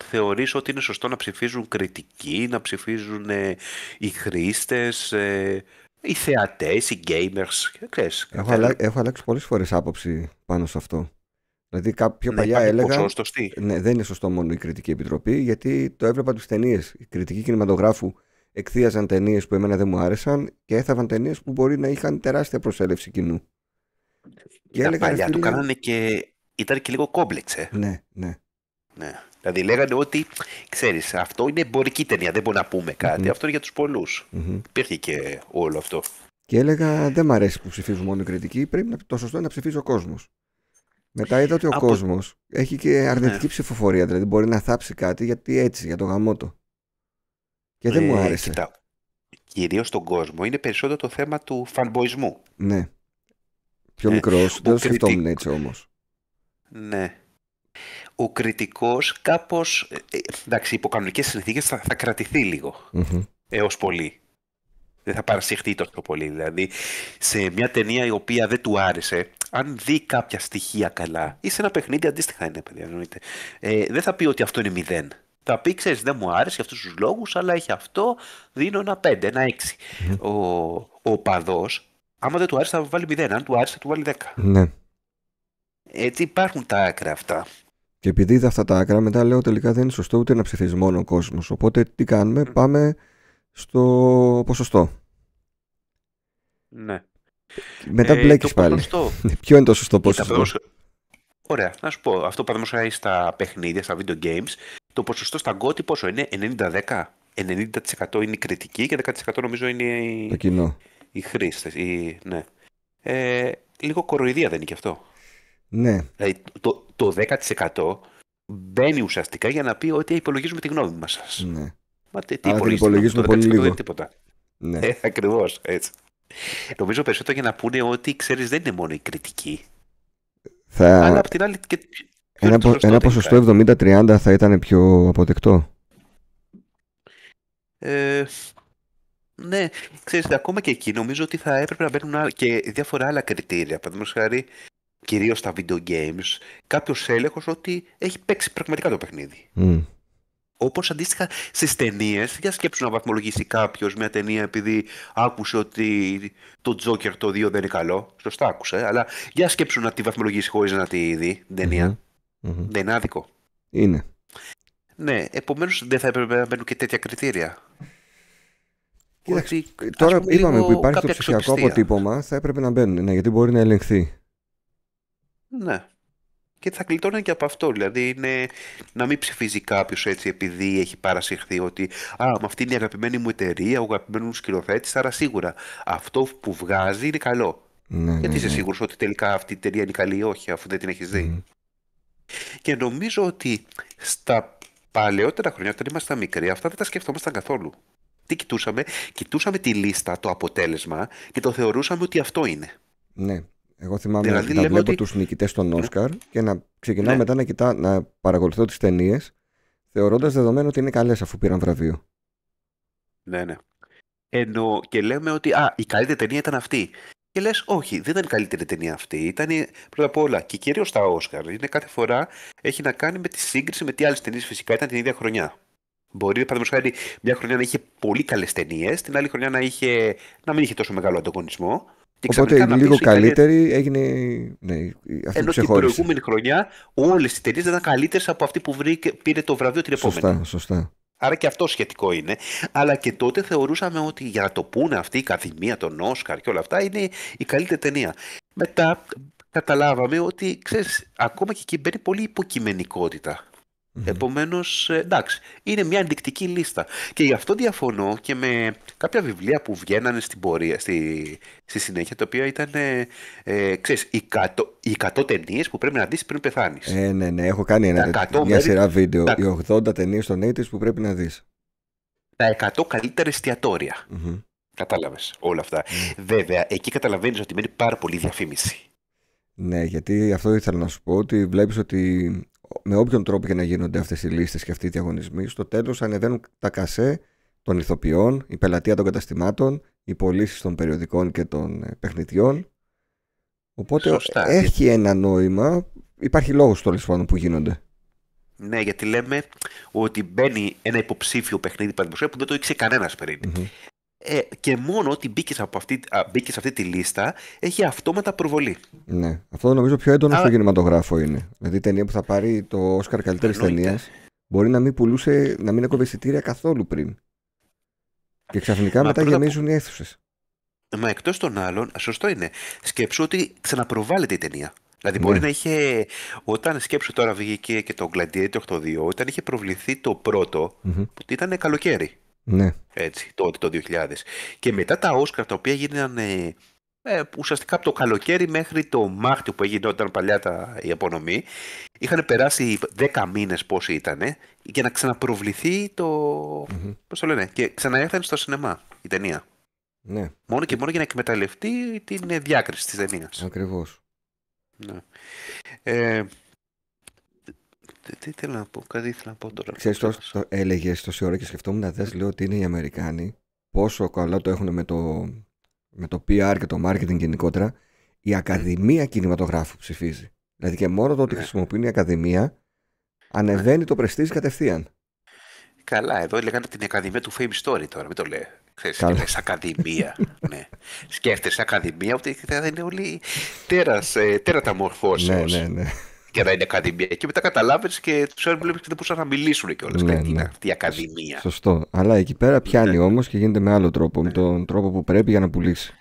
Θεωρείς ότι είναι σωστό να ψηφίζουν κριτικοί, να ψηφίζουν ε, οι χρήστες, ε, οι θεατές, οι gamers. Ξέρεις, Έχω, καθένα- αλλα... έχω αλλάξει πολλές φορές άποψη πάνω σε αυτό. Δηλαδή κά- πιο να παλιά υπάρχει έλεγα ποσόστοστη. ναι, δεν είναι σωστό μόνο η κριτική επιτροπή γιατί το έβλεπα τις ταινίες. Οι κριτικοί κινηματογράφου εκθίαζαν ταινίες που εμένα δεν μου άρεσαν και έθαβαν ταινίες που μπορεί να είχαν τεράστια προσέλευση κοινού. Και Τα έλεγα, ρε παλιά το φίλε, κάνανε και ήταν και λίγο κόμπλεξ, ε. Ναι, ναι. Ναι. Δηλαδή λέγανε ότι, ξέρεις, αυτό είναι εμπορική ταινία, δεν μπορούμε να πούμε κάτι. Μμμ. Αυτό είναι για τους πολλούς. Μμμ. Υπήρχε και όλο αυτό. Και έλεγα δεν μ' αρέσει που ψηφίζουν μόνο οι κριτικοί, πρέπει να, το σωστό είναι να ψηφίζει ο κόσμος. Μετά είδα ότι ο Από- Ναι. κόσμος έχει και αρνητική ψηφοφορία, δηλαδή μπορεί να θάψει κάτι γιατί έτσι, για το γαμότο. Και δεν μου Ε, άρεσε. Κοίτα, κυρίως στον κόσμο είναι περισσότερο το θέμα του φανμποϊσμού. Ναι. Πιο Ε, μικρός, δεν το ο σκεφτόμουν κριτικ- έτσι όμως. Ναι. Ο κριτικός κάπως, ε, ε, εντάξει, υπό κανονικές συνθήκες θα, θα κρατηθεί λίγο, Μμμ. έως πολύ. Δεν θα παρασυχθεί τόσο πολύ. Δηλαδή, σε μια ταινία η οποία δεν του άρεσε, αν δει κάποια στοιχεία καλά, ή σε ένα παιχνίδι αντίστοιχα είναι, παιδιά, εννοείται, ε, δεν θα πει ότι αυτό είναι μηδέν. Θα πει, ξέρεις, δεν μου άρεσε για αυτούς τους λόγους, αλλά έχει αυτό, δίνω ένα 5, ένα 6. Ο, ο παδό, άμα δεν του άρεσε, θα βάλει 0. Αν του άρεσε, θα του βάλει 10. Ναι. Έτσι υπάρχουν τα άκρα αυτά. Και επειδή είδα αυτά τα άκρα, μετά λέω τελικά δεν είναι σωστό ούτε να ψηφίζει μόνο ο κόσμος. Οπότε τι κάνουμε, πάμε στο ποσοστό. Ναι. Μετά Ε, μπλέκεις το πάλι. ποσοστό. Ποιο είναι το σωστό Κοίτα, ποσοστό; παραδείγματος- Ωραία, να σου πω. Αυτό παραδείγματος χάρη στα παιχνίδια, στα video games, το ποσοστό στα GOTY πόσο είναι, 90-10. 90% είναι η κριτική και 10% νομίζω είναι Το οι, κοινό. οι χρήστες. οι- ναι. Ε, λίγο κοροϊδία δεν είναι και αυτό. Ναι, Δηλαδή το, το 10% μπαίνει ουσιαστικά για να πει ότι υπολογίζουμε τη γνώμη μας σας. ναι. Μα τι, τι Άρα την υπολογίζετε, υπολογίζουμε το πολύ 10% δεν λίγο. είναι τίποτα. ναι. Ε, ακριβώς, έτσι. Νομίζω περισσότερο για να πούνε ότι ξέρεις δεν είναι μόνο η κριτική, Θα... αλλά απ' την άλλη και ποιο είναι Ένα, το πο- σωστό ένα τελικά. ποσοστό 70-30 θα ήταν πιο αποδεκτό. Ε, ναι, ξέρεις, ακόμα και εκεί νομίζω ότι θα έπρεπε να μπαίνουν άλλα- και διάφορα άλλα κριτήρια. Παραδείγματος χάρη, κυρίως στα video games, κάποιος έλεγχος ότι έχει παίξει πραγματικά το παιχνίδι. Μμ. Όπως αντίστοιχα στις ταινίες, για σκέψου να βαθμολογήσει κάποιος μια ταινία επειδή άκουσε ότι το Joker το 2 δεν είναι καλό. Σωστά άκουσε, αλλά για σκέψου να τη βαθμολογήσει χωρίς να τη δει την ταινία. Μμμ. Μμμ. Δεν είναι άδικο. Είναι. Ναι, επομένως δεν θα έπρεπε να μπαίνουν και τέτοια κριτήρια. Κοίταξε, Ότι, ας Τώρα πούμε, είπαμε λίγο που υπάρχει το κάποια ψηφιακό αξιοπιστία. αποτύπωμα, θα έπρεπε να μπαίνουν. Ναι, γιατί μπορεί να ελεγχθεί. Ναι. Και θα γλιτώνει και από αυτό. Δηλαδή είναι να μην ψηφίζει κάποιος έτσι επειδή έχει παρασυχθεί ότι Α, με αυτή είναι η αγαπημένη μου εταιρεία, ο αγαπημένος μου σκηνοθέτης. Άρα σίγουρα αυτό που βγάζει είναι καλό. Ναι, Γιατί ναι, είσαι ναι. σίγουρος ότι τελικά αυτή η εταιρεία είναι καλή ή όχι, αφού δεν την έχεις δει; Μμμ. Και νομίζω ότι στα παλαιότερα χρόνια, όταν ήμασταν μικροί, αυτά δεν τα σκεφτόμασταν καθόλου. Τι κοιτούσαμε, κοιτούσαμε τη λίστα, το αποτέλεσμα και το θεωρούσαμε ότι αυτό είναι. Ναι. Εγώ θυμάμαι Δηλαδή, να λέμε βλέπω ότι- τους νικητές των Όσκαρ και να ξεκινάω Ναι. μετά να, κοιτά, να παρακολουθώ τις ταινίες, θεωρώντας δεδομένο ότι είναι καλές αφού πήραν βραβείο. Ναι, ναι. Ενώ και λέμε ότι α, η καλύτερη ταινία ήταν αυτή. Και λες, όχι, δεν ήταν η καλύτερη ταινία αυτή. Ήταν πρώτα απ' όλα και κυρίως τα Όσκαρ. Είναι κάθε φορά έχει να κάνει με τη σύγκριση με τι άλλες ταινίες φυσικά ήταν την ίδια χρονιά. Μπορεί, παραδείγματος χάρη, μια χρονιά να είχε πολύ καλές ταινίες, την άλλη χρονιά να, είχε, να μην είχε τόσο μεγάλο ανταγωνισμό. Και Οπότε ξαφνικά να λίγο πεις, η καλύτερη- καλύτερη έγινε ναι, η- αυτή που Ενώ την ξεχώρισε. προηγούμενη χρονιά όλες οι ταινίες ήταν καλύτερες από αυτή που βρήκε, πήρε το βραβείο την επόμενη. Σωστά, σωστά. Άρα και αυτό σχετικό είναι. Αλλά και τότε θεωρούσαμε ότι για να το πούνε αυτή η καθημεία, τον Όσκαρ και όλα αυτά είναι η καλύτερη ταινία. Μετά καταλάβαμε ότι, ξέρεις, ακόμα και εκεί μπαίνει πολύ υποκειμενικότητα. Μμμ. Επομένως, ε, εντάξει, είναι μια ενδεικτική λίστα. Και γι' αυτό διαφωνώ και με κάποια βιβλία που βγαίνανε στην πορεία, στη, στη συνέχεια, τα οποία ήταν, ε, ε, ξέρεις, οι 100, οι 100 ταινίες που πρέπει να δεις πριν πεθάνεις. Ε, ναι, ναι, έχω κάνει ένα, Τα τέτοιο- 100 μια μέρη- σειρά βίντεο. τα- Οι 80 ταινίες των 80 που πρέπει να δεις. Τα 100 καλύτερα εστιατόρια. Μμμ. Κατάλαβες όλα αυτά. Βέβαια, εκεί καταλαβαίνεις ότι μένει πάρα πολύ διαφήμιση. Ναι, γιατί αυτό ήθελα να σου πω ότι βλέπεις ότι με όποιον τρόπο και να γίνονται αυτές οι λίστες και αυτοί οι διαγωνισμοί, στο τέλος ανεβαίνουν τα κασέ των ηθοποιών, η πελατεία των καταστημάτων, οι πωλήσεις των περιοδικών και των ε, παιχνιδιών. Οπότε Σωστά. έχει ένα νόημα, υπάρχει λόγος τέλος πάντων που γίνονται. Ναι, γιατί λέμε ότι μπαίνει ένα υποψήφιο παιχνίδι παραδείγματος που δεν το ήξερε κανένας πριν. Μμμ. Ε, και μόνο ότι μπήκε αυτή, α, μπήκες σε αυτή τη λίστα έχει αυτόματα προβολή. Ναι, αυτό νομίζω πιο έντονο Άρα- στο κινηματογράφο είναι. Δηλαδή η ταινία που θα πάρει το Όσκαρ καλύτερης Εννοείται. ταινίας μπορεί να μην πουλούσε, να μην έκοβε εισιτήρια καθόλου πριν. Και ξαφνικά Μα μετά πρώτα απ' γεμίζουν οι αίθουσες. Μα εκτός των άλλων, σωστό είναι. Σκέψου ότι ξαναπροβάλλεται η ταινία. Δηλαδή, μπορεί Ναι. να είχε. Όταν σκέψου τώρα βγήκε και το Gladiator το 2, όταν είχε προβληθεί το πρώτο, που ήταν καλοκαίρι. Ναι. Έτσι, τότε το 2000. Και μετά τα Όσκαρ τα οποία γίνανε ε, ουσιαστικά από το καλοκαίρι μέχρι το Μάρτιο που έγινε όταν παλιά τα, η απονομή, είχαν περάσει 10 μήνες πόσοι ήταν για να ξαναπροβληθεί το. Μμμ. Πώς το λένε, και ξαναέρθανε στο σινεμά η ταινία. Ναι, Μόνο και μόνο για να εκμεταλλευτεί την ε, διάκριση της ταινίας. ακριβώς. Ναι. Ε, τι, τι ήθελα να πω, κάτι ήθελα να πω τώρα. Ξέρεις, το, ξέχασα. το έλεγες τόση ώρα και σκεφτόμουν να δες, λέω ότι είναι οι Αμερικάνοι, πόσο καλά το έχουν με το, με το PR και το marketing γενικότερα, η Ακαδημία Κινηματογράφου ψηφίζει. Δηλαδή και μόνο το ότι Ναι. χρησιμοποιούν η Ακαδημία, ανεβαίνει το πρεστίζ κατευθείαν. Καλά, εδώ λέγανε την Ακαδημία του Fame Story τώρα, μην το λέει. Ξέρεις, Καλά. λες Ακαδημία. ναι. Σκέφτεσαι Ακαδημία, ότι θα είναι όλοι τέρας, ε, τέρατα Ναι, μορφώσεως. ναι, ναι. Και να είναι Ακαδημία. Και μετά καταλάβεις και τους έβλεπες και δεν μπορούσαν να μιλήσουν κιόλας. Ναι, Ναι, τι είναι ναι. αυτή η Ακαδημία. Σωστό. Αλλά εκεί πέρα πιάνει Ναι. όμως και γίνεται με άλλο τρόπο. Με τον τρόπο που πρέπει για να πουλήσει.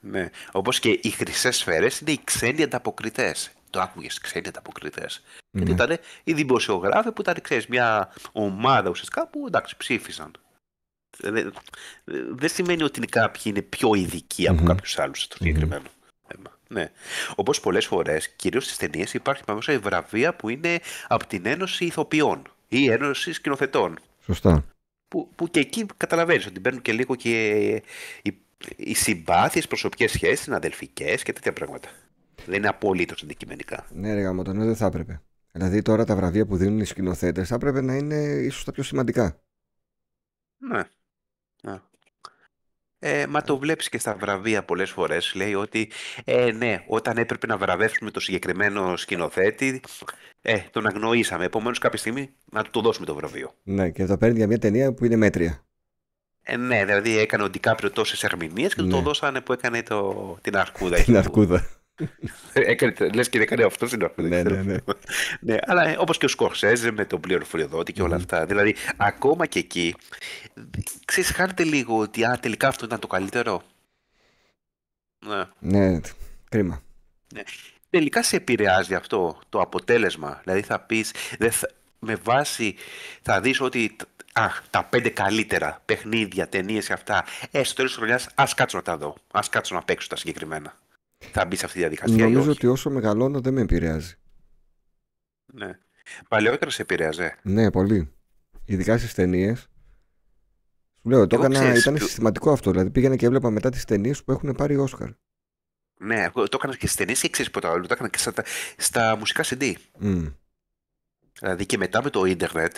Ναι. Όπως και οι χρυσές σφαίρες είναι οι ξένοι ανταποκριτές. Το άκουγες, ξένοι ανταποκριτές. Γιατί Ναι. ήταν οι δημοσιογράφοι που ήταν, ξέρεις, μια ομάδα ουσιαστικά που εντάξει ψήφισαν. Δεν, δεν σημαίνει ότι είναι κάποιοι είναι πιο ειδικοί από Μμμ. κάποιους άλλους στο συγκεκριμένο θέμα. Ναι. Όπως πολλές φορές, κυρίως στις ταινίες, υπάρχει παραδείγματος η βραβεία που είναι από την Ένωση Ηθοποιών ή Ένωση Σκηνοθετών. Σωστά. Που, που και εκεί καταλαβαίνεις ότι μπαίνουν και λίγο και οι, οι συμπάθειες, προσωπικές σχέσεις, συναδελφικές και τέτοια πράγματα. Δεν είναι απολύτως αντικειμενικά. Ναι, ρε γάμο, ναι, δεν θα έπρεπε. Δηλαδή τώρα τα βραβεία που δίνουν οι σκηνοθέτες θα έπρεπε να είναι ίσως τα πιο σημαντικά. Ναι. ναι. Ε, μα το βλέπεις και στα βραβεία πολλές φορές. Λέει ότι, ε, ναι, όταν έπρεπε να βραβεύσουμε το συγκεκριμένο σκηνοθέτη, ε, τον αγνοήσαμε. Επομένως κάποια στιγμή να του το δώσουμε το βραβείο. Ναι, και θα παίρνει για μια ταινία που είναι μέτρια. Ε, ναι, δηλαδή έκανε ο Ντικάπριο τόσες ερμηνείες και του το Ναι. δώσανε που έκανε το, την αρκούδα. Την εκεί που- αρκούδα. Έκανε, λες και δεν έκανε αυτό στην αρκούδα. Ναι, ξέρω. ναι, ναι. ναι, αλλά ε, όπως και ο Σκορσέζε με τον πληροφοριοδότη και όλα Μμμ. αυτά. Δηλαδή, ακόμα και εκεί, ξέρεις, χάνεται λίγο ότι α, τελικά αυτό ήταν το καλύτερο. Ναι. Ναι, κρίμα. Τελικά σε επηρεάζει αυτό το αποτέλεσμα. Δηλαδή θα πεις, δεν θα- με βάση, θα δεις ότι τ- α, τα πέντε καλύτερα παιχνίδια, ταινίες και αυτά, ε, στο τέλος της χρονιάς, ας κάτσω να τα δω. Ας κάτσω να παίξω τα συγκεκριμένα. Θα μπει σε αυτή τη διαδικασία ή Νομίζω όχι; ότι όσο μεγαλώνω δεν με επηρεάζει. Ναι. Παλαιότερα σε επηρέαζε. Ναι, πολύ. Ειδικά στις ταινίες. Σου λέω, το Εγώ έκανα, ξέρεις, ήταν ποιο- συστηματικό αυτό. Δηλαδή πήγαινα και έβλεπα μετά τις ταινίες που έχουν πάρει Όσκαρ. Ναι, εγώ το έκανα και στις ταινίες και ξέρεις ποτέ άλλο. Το έκανα και στα, στα μουσικά CD. Μμ. Δηλαδή και μετά με το ίντερνετ,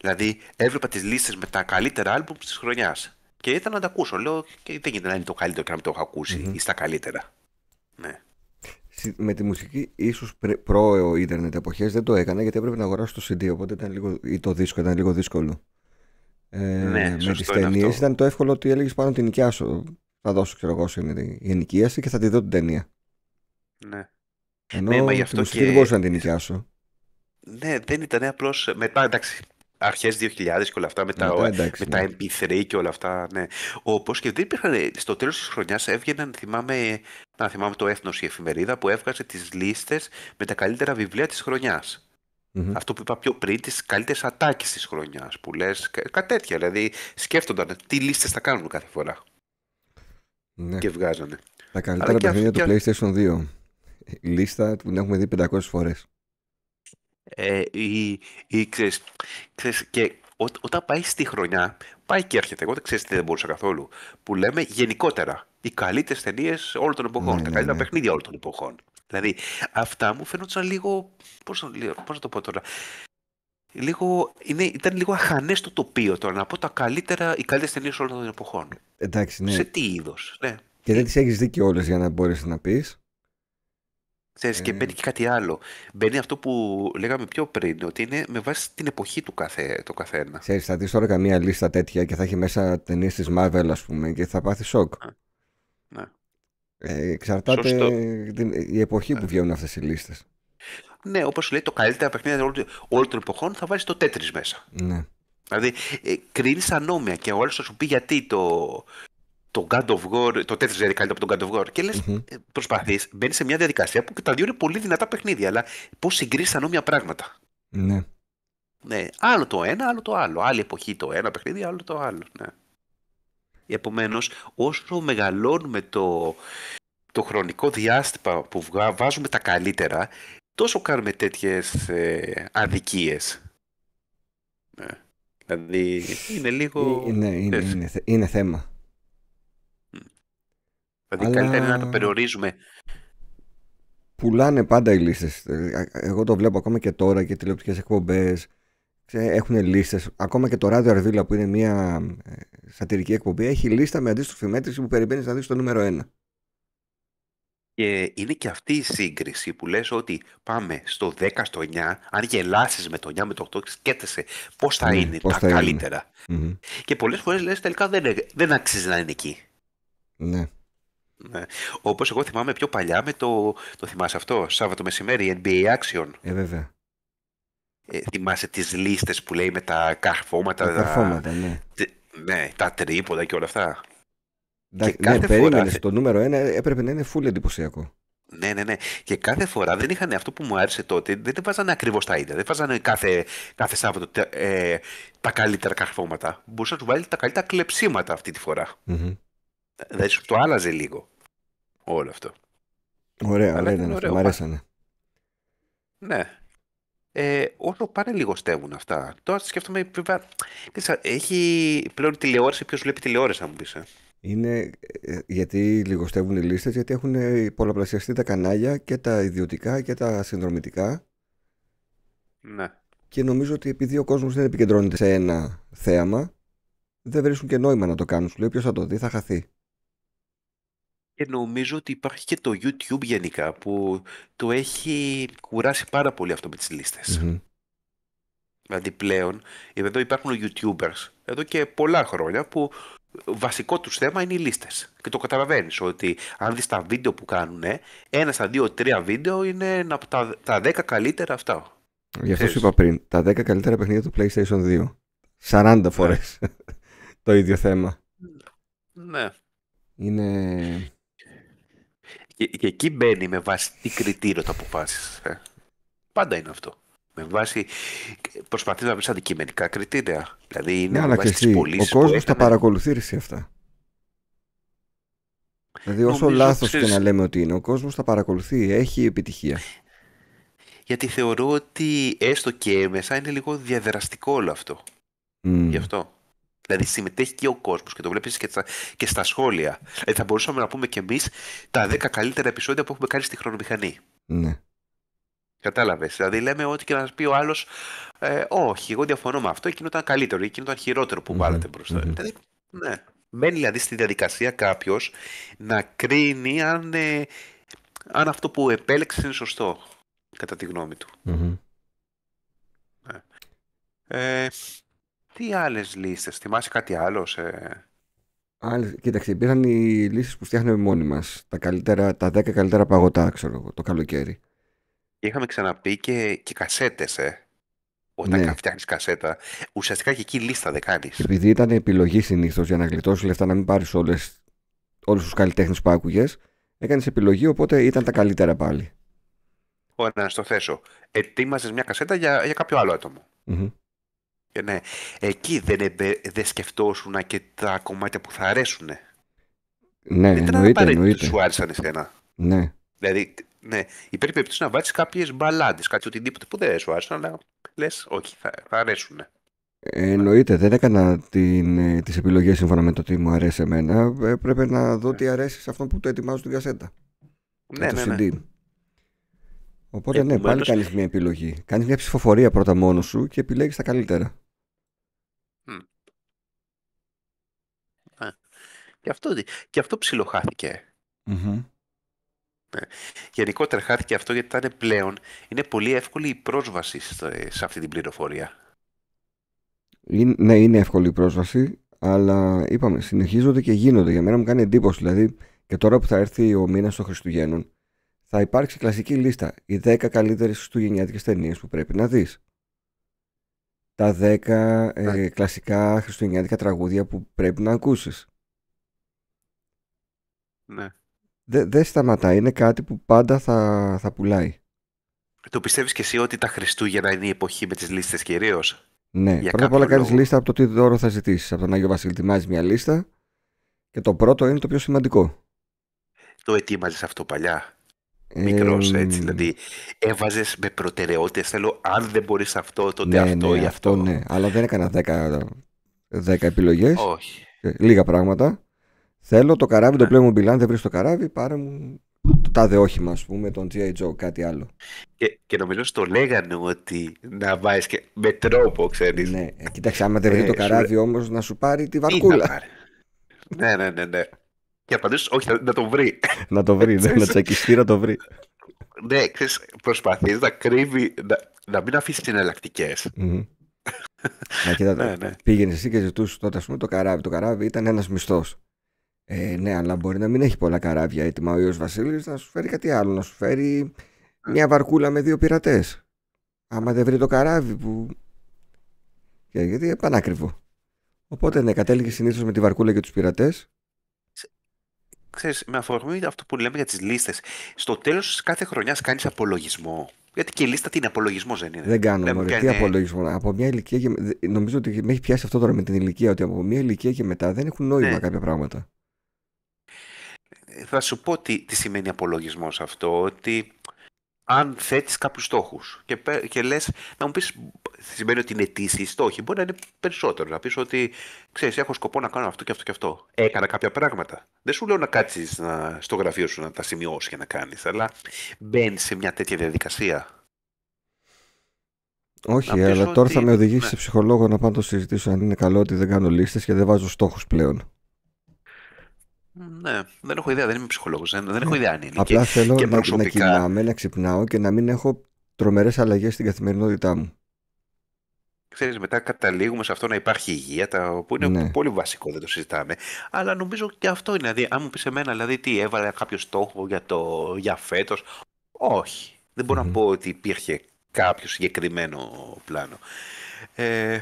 δηλαδή έβλεπα τις λίστες με τα καλύτερα άλμπουμς της χρονιάς. Και ήταν να τα ακούσω. Λέω, και δεν γίνεται να είναι το καλύτερο και να μην το έχω ακούσει Μμμ. ή στα καλύτερα. Ναι. Συ- Με τη μουσική, ίσως προ ίντερνετ εποχές δεν το έκανα γιατί έπρεπε να αγοράσω το CD. Οπότε ήταν λίγο, ή το δίσκο ήταν λίγο δύσκολο. Ε, Ναι, με σωστό τις είναι ταινίες αυτό. ήταν το εύκολο ότι έλεγες πάνω την νοικιάσω. Θα δώσω, ξέρω εγώ, είναι η ενοικίαση και θα τη δω την ταινία. ναι. Ενώ Ναι, μα γι' τη αυτό μουσική και- δεν μπορούσα να την νοικιάσω. Ναι, δεν ήταν απλώς μετά, εντάξει, αρχές 2000 και όλα αυτά, με τα, Μετά, εντάξει, με τα ναι. MP3 και όλα αυτά, ναι. Όπως και δεν υπήρχαν, στο τέλος της χρονιάς έβγαιναν, θυμάμαι, να θυμάμαι το Έθνος η εφημερίδα που έβγαζε τις λίστες με τα καλύτερα βιβλία της χρονιάς. Μμμ. Αυτό που είπα πιο πριν, τις καλύτερες ατάκες της χρονιάς, που λες, κα- κάτι τέτοια, δηλαδή σκέφτονταν τι λίστες θα κάνουν κάθε φορά Ναι. και βγάζανε. Τα καλύτερα και παιχνίδια αυ- του και- PlayStation 2. Η λίστα που την έχουμε δει 500 φορές. Ε, ή, ή ξέρεις, ξέρεις, και ό, όταν πάει στη χρονιά, πάει και έρχεται. Εγώ δεν ξέρεις τι δεν μπορούσα καθόλου. Που λέμε γενικότερα οι καλύτερες ταινίες όλων των εποχών, Ναι, τα ναι, καλύτερα ναι. παιχνίδια όλων των εποχών. Δηλαδή, αυτά μου φαίνονταν λίγο. Πώς να το πω τώρα. Λίγο, είναι, ήταν λίγο αχανές το τοπίο τώρα να πω τα καλύτερα, οι καλύτερες ταινίες όλων των εποχών. Εντάξει, ναι. Σε τι είδος, ναι. Και δεν τις έχεις δει και όλες για να μπορείς να πεις. Ξέρεις, και Ε. μπαίνει και κάτι άλλο. Μπαίνει αυτό που λέγαμε πιο πριν, ότι είναι με βάση την εποχή του κάθε, το καθένα. Ξέρεις, θα δεις τώρα καμία λίστα τέτοια και θα έχει μέσα ταινίες της Marvel, ας πούμε, και θα πάθεις σοκ. Ναι. Ε, εξαρτάται Σωστό. την, η εποχή που βγαίνουν αυτές οι λίστες. Ναι, όπως λέει, το καλύτερα παιχνίδια όλων όλων των εποχών θα βάζει το τέτρι μέσα. Ναι. Δηλαδή, ε, κρίνεις ανώμια και ο άλλος θα σου πει γιατί το, το God of War, το τέτρι είναι καλύτερο από τον God of War. Και λες, Μμμ. προσπαθείς, μπαίνει σε μια διαδικασία που και τα δύο είναι πολύ δυνατά παιχνίδια, αλλά πώς συγκρίνεις ανώμια πράγματα. Ναι. Ναι, άλλο το ένα, άλλο το άλλο. Άλλη εποχή το ένα παιχνίδι, άλλο το άλλο. Ναι. Επομένως, όσο μεγαλώνουμε το, το χρονικό διάστημα που βγα- βάζουμε τα καλύτερα, τόσο κάνουμε τέτοιες ε, αδικίες. Ναι. Δηλαδή, είναι λίγο... Ε, ναι, είναι, έτσι. είναι, θε- είναι θέμα. Δηλαδή, αλλά- καλύτερα είναι να το περιορίζουμε. Πουλάνε πάντα οι λίστες. Ε, Εγώ το βλέπω ακόμα και τώρα και τηλεοπτικές εκπομπές. Έχουν λίστες. Ακόμα και το ράδιο Αρβίλα που είναι μια ε, σατυρική εκπομπή έχει λίστα με αντίστροφη μέτρηση που περιμένεις να δεις το νούμερο 1. Και είναι και αυτή η σύγκριση που λες ότι πάμε στο 10, στο 9, αν γελάσεις με το 9, με το 8, σκέφτεσαι πώς θα Ναι, είναι πώς τα θα είναι. καλύτερα. Μμμ. Και πολλές φορές λες τελικά δεν, είναι- δεν αξίζει να είναι εκεί. Ναι. Ναι. Όπως εγώ θυμάμαι πιο παλιά με το, το θυμάσαι αυτό, Σάββατο μεσημέρι, NBA Action. Ε, βέβαια. Ε, θυμάσαι τις λίστες που λέει με τα καρφώματα, Τα καρφώματα, ναι. τε- ναι, τα τρίποδα και όλα αυτά. Εντάξει, κάθε ναι, φορά περίμενες. θε- Το νούμερο ένα έπρεπε να είναι full εντυπωσιακό. Ναι, ναι, ναι. Και κάθε φορά δεν είχαν αυτό που μου άρεσε τότε, δεν βάζανε ακριβώς τα ίδια. Δεν βάζανε κάθε, κάθε Σάββατο τε- ε, τα καλύτερα καρφώματα. Μπορούσες να τους βάλεις τα καλύτερα κλεψίματα αυτή τη φορά. Μμμ. Δηλαδή σου το άλλαζε λίγο όλο αυτό. Ωραία, Αλλά ωραία είναι ήταν αυτό. ωραίο, Μ' πα- αρέσανε. Ναι. Ε, όσο πάνε λιγοστεύουν αυτά. Τώρα σκέφτομαι, βέβαια, ξέρεις, έχει πλέον τηλεόραση, ποιος βλέπει τηλεόραση, να μου πεις. ε. Είναι ε, γιατί λιγοστεύουν οι λίστες, γιατί έχουν ε, πολλαπλασιαστεί τα κανάλια και τα ιδιωτικά και τα συνδρομητικά Ναι. και νομίζω ότι επειδή ο κόσμος δεν επικεντρώνεται σε ένα θέαμα, δεν βρίσκουν και νόημα να το κάνουν. Σου λέει ποιος θα το δει, θα χαθεί. Και νομίζω ότι υπάρχει και το YouTube γενικά που το έχει κουράσει πάρα πολύ αυτό με τις λίστες. Μμμ. Δηλαδή πλέον, εδώ υπάρχουν YouTubers εδώ και πολλά χρόνια που βασικό τους θέμα είναι οι λίστες. Και το καταλαβαίνεις ότι αν δεις τα βίντεο που κάνουν, ένα στα δύο, τρία βίντεο είναι από τα, τα 10 καλύτερα αυτά. Γι' αυτό σου Ξέρεις. είπα πριν, τα 10 καλύτερα παιχνίδια του PlayStation 2. 40 φορές το ίδιο θέμα. Ναι. Είναι... Και, και εκεί μπαίνει με βάση τι κριτήριο το αποφάσεις. Ε. Πάντα είναι αυτό. Με βάση. Προσπαθείς να βρεις αντικειμενικά κριτήρια. Δηλαδή είναι Ναι, με αλλά και βάση τις εσύ, ο πωλήσεις που κόσμος τα έκανε. παρακολουθεί ρε εσύ αυτά. Δηλαδή όσο Νομίζω, λάθος και ξέρεις- να λέμε ότι είναι, ο κόσμος τα παρακολουθεί, έχει επιτυχία. Γιατί θεωρώ ότι έστω και έμεσα είναι λίγο διαδραστικό όλο αυτό. Μμ. Γι' αυτό. Δηλαδή συμμετέχει και ο κόσμος και το βλέπεις και, στα- και στα σχόλια. Δηλαδή θα μπορούσαμε να πούμε κι εμείς τα 10 καλύτερα επεισόδια που έχουμε κάνει στη χρονομηχανή. Ναι. Κατάλαβες. Δηλαδή λέμε ότι και να πει ο άλλος, ε, Όχι, εγώ διαφωνώ με αυτό, εκείνο ήταν καλύτερο, εκείνο ήταν χειρότερο που Μμμ, βάλατε μπροστά. μμμ. Δηλαδή, ναι. Μπαίνει δηλαδή στη διαδικασία κάποιος να κρίνει αν, ε, αν αυτό που επέλεξε είναι σωστό, κατά τη γνώμη του. Μμμ. Ε, τι άλλες λίστε, θυμάσαι κάτι άλλο. Σε... Άλλες- κοίταξε, υπήρχαν οι λύσεις που φτιάχναμε μόνοι μας. Τα, καλύτερα, τα 10 καλύτερα παγωτά, ξέρω εγώ, το καλοκαίρι. Και είχαμε ξαναπεί και, και κασέτες, ε. Όταν Ναι. ναι. φτιάχνεις κασέτα, ουσιαστικά και εκεί λίστα δεν κάνεις. Και επειδή ήταν επιλογή συνήθως για να γλιτώσεις λεφτά, να μην πάρεις όλες, όλους τους καλλιτέχνες που άκουγες, έκανες επιλογή, οπότε ήταν τα καλύτερα πάλι. Ωραία, να στο θέσω. Ετοίμαζες μια κασέτα για, για κάποιο άλλο άτομο. Μμμ. Και ναι, εκεί δεν, εμπε- δεν σκεφτόσουν και τα κομμάτια που θα αρέσουν. Ναι, δεν ήταν εννοείται, απαραίτητο ότι εννοείται. σου άρεσαν εσένα. Ναι. Δηλαδή, ναι, υπήρχε περίπτωση να βάλει κάποιες μπαλάντες, κάτι οτιδήποτε που δεν σου άρεσαν, αλλά λες, όχι, θα, θα αρέσουν. Ε, εννοείται, δεν έκανα την, ε, τις επιλογές σύμφωνα με το τι μου αρέσει εμένα. Ε, πρέπει να δω τι αρέσει σε αυτόν που το ετοιμάζω στην κασέτα. Ναι, με το ναι, ναι. CD. Οπότε ναι, πάλι Επομένως- κάνεις μια επιλογή. Κάνεις μια ψηφοφορία πρώτα μόνος σου και επιλέγεις τα καλύτερα. Και αυτό, και αυτό ψιλοχάθηκε. Μμμ. Γενικότερα χάθηκε αυτό γιατί ήταν πλέον είναι πολύ εύκολη η πρόσβαση στο- σε αυτή την πληροφορία. Είναι, ναι, είναι εύκολη η πρόσβαση, αλλά είπαμε, συνεχίζονται και γίνονται. Για μένα μου κάνει εντύπωση. Δηλαδή, και τώρα που θα έρθει ο μήνας των Χριστουγέννων, θα υπάρξει κλασική λίστα. Οι 10 καλύτερες Χριστουγεννιάτικες ταινίες που πρέπει να δεις. Τα 10 ε, Ναι. κλασικά Χριστουγεννιάτικα τραγούδια που πρέπει να ακούσεις. Ναι. Δεν δεν σταματάει. Είναι κάτι που πάντα θα, θα πουλάει. Το πιστεύεις και εσύ ότι τα Χριστούγεννα είναι η εποχή με τις λίστες κυρίως; Ναι, Για πρώτα απ' όλα κάποιο κάνεις λόγο. λίστα από το τι δώρο θα ζητήσεις. Από τον Άγιο Βασίλη ετοιμάζει μια λίστα και το πρώτο είναι το πιο σημαντικό. Το ετοίμαζες αυτό παλιά; Μικρός Ε, έτσι. Δηλαδή έβαζες με προτεραιότητες. Θέλω αν δεν μπορείς αυτό τότε ναι, αυτό ναι, ή αυτό. ναι. Αλλά δεν έκανα 10, 10 επιλογές. Όχι. Λίγα πράγματα. Θέλω το καράβι, το Ναι. Playmobil. Αν δεν βρεις το καράβι, πάρε μου το τάδε όχημα, ας πούμε, τον G.I. Joe, κάτι άλλο. Και, και νομίζω στο λέγανε ότι να βάζεις και με τρόπο, ξέρεις. Ναι, ε, κοίταξε, άμα δεν βρει Ε, το σου καράβι όμως, να σου πάρει τη Τι να βαρκούλα. πάρει. ναι, ναι, ναι, ναι. Και απαντήσω, όχι, να, να το βρει. να το βρει, ναι, να τσακιστεί να το βρει. ναι, ξέρεις, προσπαθείς να κρύβει, να, να μην αφήσεις εναλλακτικές. Μμμ. Να κοίτα, Ναι, ναι. πήγαινες εσύ και ζητούσες τότε ας πούμε, το καράβι. Το καράβι ήταν ένας μισθός. Ε, ναι, αλλά μπορεί να μην έχει πολλά καράβια έτοιμα ο Ιωσ Βασίλης να σου φέρει κάτι άλλο. Να σου φέρει μια βαρκούλα με δύο πειρατές. Άμα δεν βρει το καράβι που. Και, γιατί είναι πανάκριβο. Οπότε ναι, κατέληγε συνήθως με τη βαρκούλα και τους πειρατές. Ξέρεις, με αφορμή αυτό που λέμε για τις λίστες, στο τέλος κάθε χρονιάς κάνεις απολογισμό. Γιατί και η λίστα τι είναι, απολογισμός δεν είναι. Δεν κάνω Λέμε μωρέ, ποια τι είναι- απολογισμό. Από μια ηλικία και... δε- Νομίζω ότι με έχει πιάσει αυτό τώρα με την ηλικία, ότι από μια ηλικία και μετά δεν έχουν νόημα Ναι. κάποια πράγματα. Θα σου πω τι, τι σημαίνει απολογισμός αυτό, ότι αν θέτεις κάποιους στόχους και, πε- και λες, να μου πεις, σημαίνει ότι είναι αιτήσιοι στόχοι, μπορεί να είναι περισσότερο, να πεις ότι, ξέρεις, έχω σκοπό να κάνω αυτό και αυτό και αυτό. Έκανα κάποια πράγματα. Δεν σου λέω να κάτσεις να, στο γραφείο σου να τα σημειώσεις και να κάνεις, αλλά μπαίνεις σε μια τέτοια διαδικασία. Όχι, Να πεις αλλά τώρα θα ότι- με οδηγήσει ναι. σε ψυχολόγο να πάω να το συζητήσω αν είναι καλό ότι δεν κάνω λίστες και δεν βάζω στόχους πλέον. Ναι, δεν έχω ιδέα, δεν είμαι ψυχολόγος, δεν, δεν έχω ιδέα αν είναι. Ε, Απλά Και- θέλω και να, να προσωπικά- κοιμάμαι, να ξυπνάω και να μην έχω τρομερές αλλαγές στην καθημερινότητά μου. ξέρεις, μετά καταλήγουμε σε αυτό να υπάρχει υγεία, τα, που είναι Ναι. πολύ βασικό, δεν το συζητάμε. Αλλά νομίζω και αυτό είναι. Δηλαδή, αν μου πεις εμένα, δηλαδή, τι έβαλε κάποιο στόχο για, το, για φέτος, όχι. Δεν μπορώ Μμμ. να πω ότι υπήρχε κάποιο συγκεκριμένο πλάνο. Ε,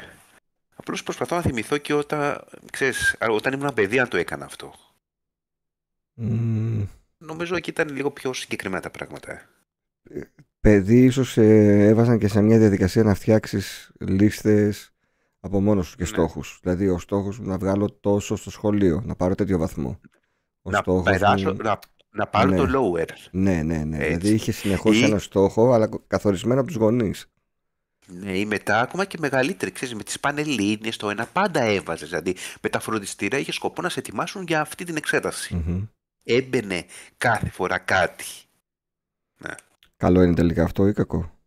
απλώς προσπαθώ να θυμηθώ και όταν, ξέρεις, α, όταν ήμουν παιδί αν το έκανα αυτό. Μμμ, Νομίζω εκεί ήταν λίγο πιο συγκεκριμένα τα πράγματα. ε. παιδί ίσως ε, έβαζαν και σε μια διαδικασία να φτιάξεις λίστες από μόνος σου και Ναι. στόχους. Δηλαδή ο στόχος μου να βγάλω τόσο στο σχολείο, να πάρω τέτοιο βαθμό. Ο Να, στόχος περάσω, μου... να, να πάρω Ναι. το lower. Ναι, ναι, ναι. Έτσι. Δηλαδή είχε συνεχώς Ή- ένα στόχο, αλλά καθορισμένο από τους γονείς. Ναι, ή μετά ακόμα και μεγαλύτερη, ξέρεις, με τις πανελλήνιες, το ένα πάντα έβαζες. Δηλαδή, με τα φροντιστήρια είχε σκοπό να σε ετοιμάσουν για αυτή την εξέταση. Μμμ. Έμπαινε κάθε φορά κάτι. Καλό είναι τελικά αυτό ή κακό;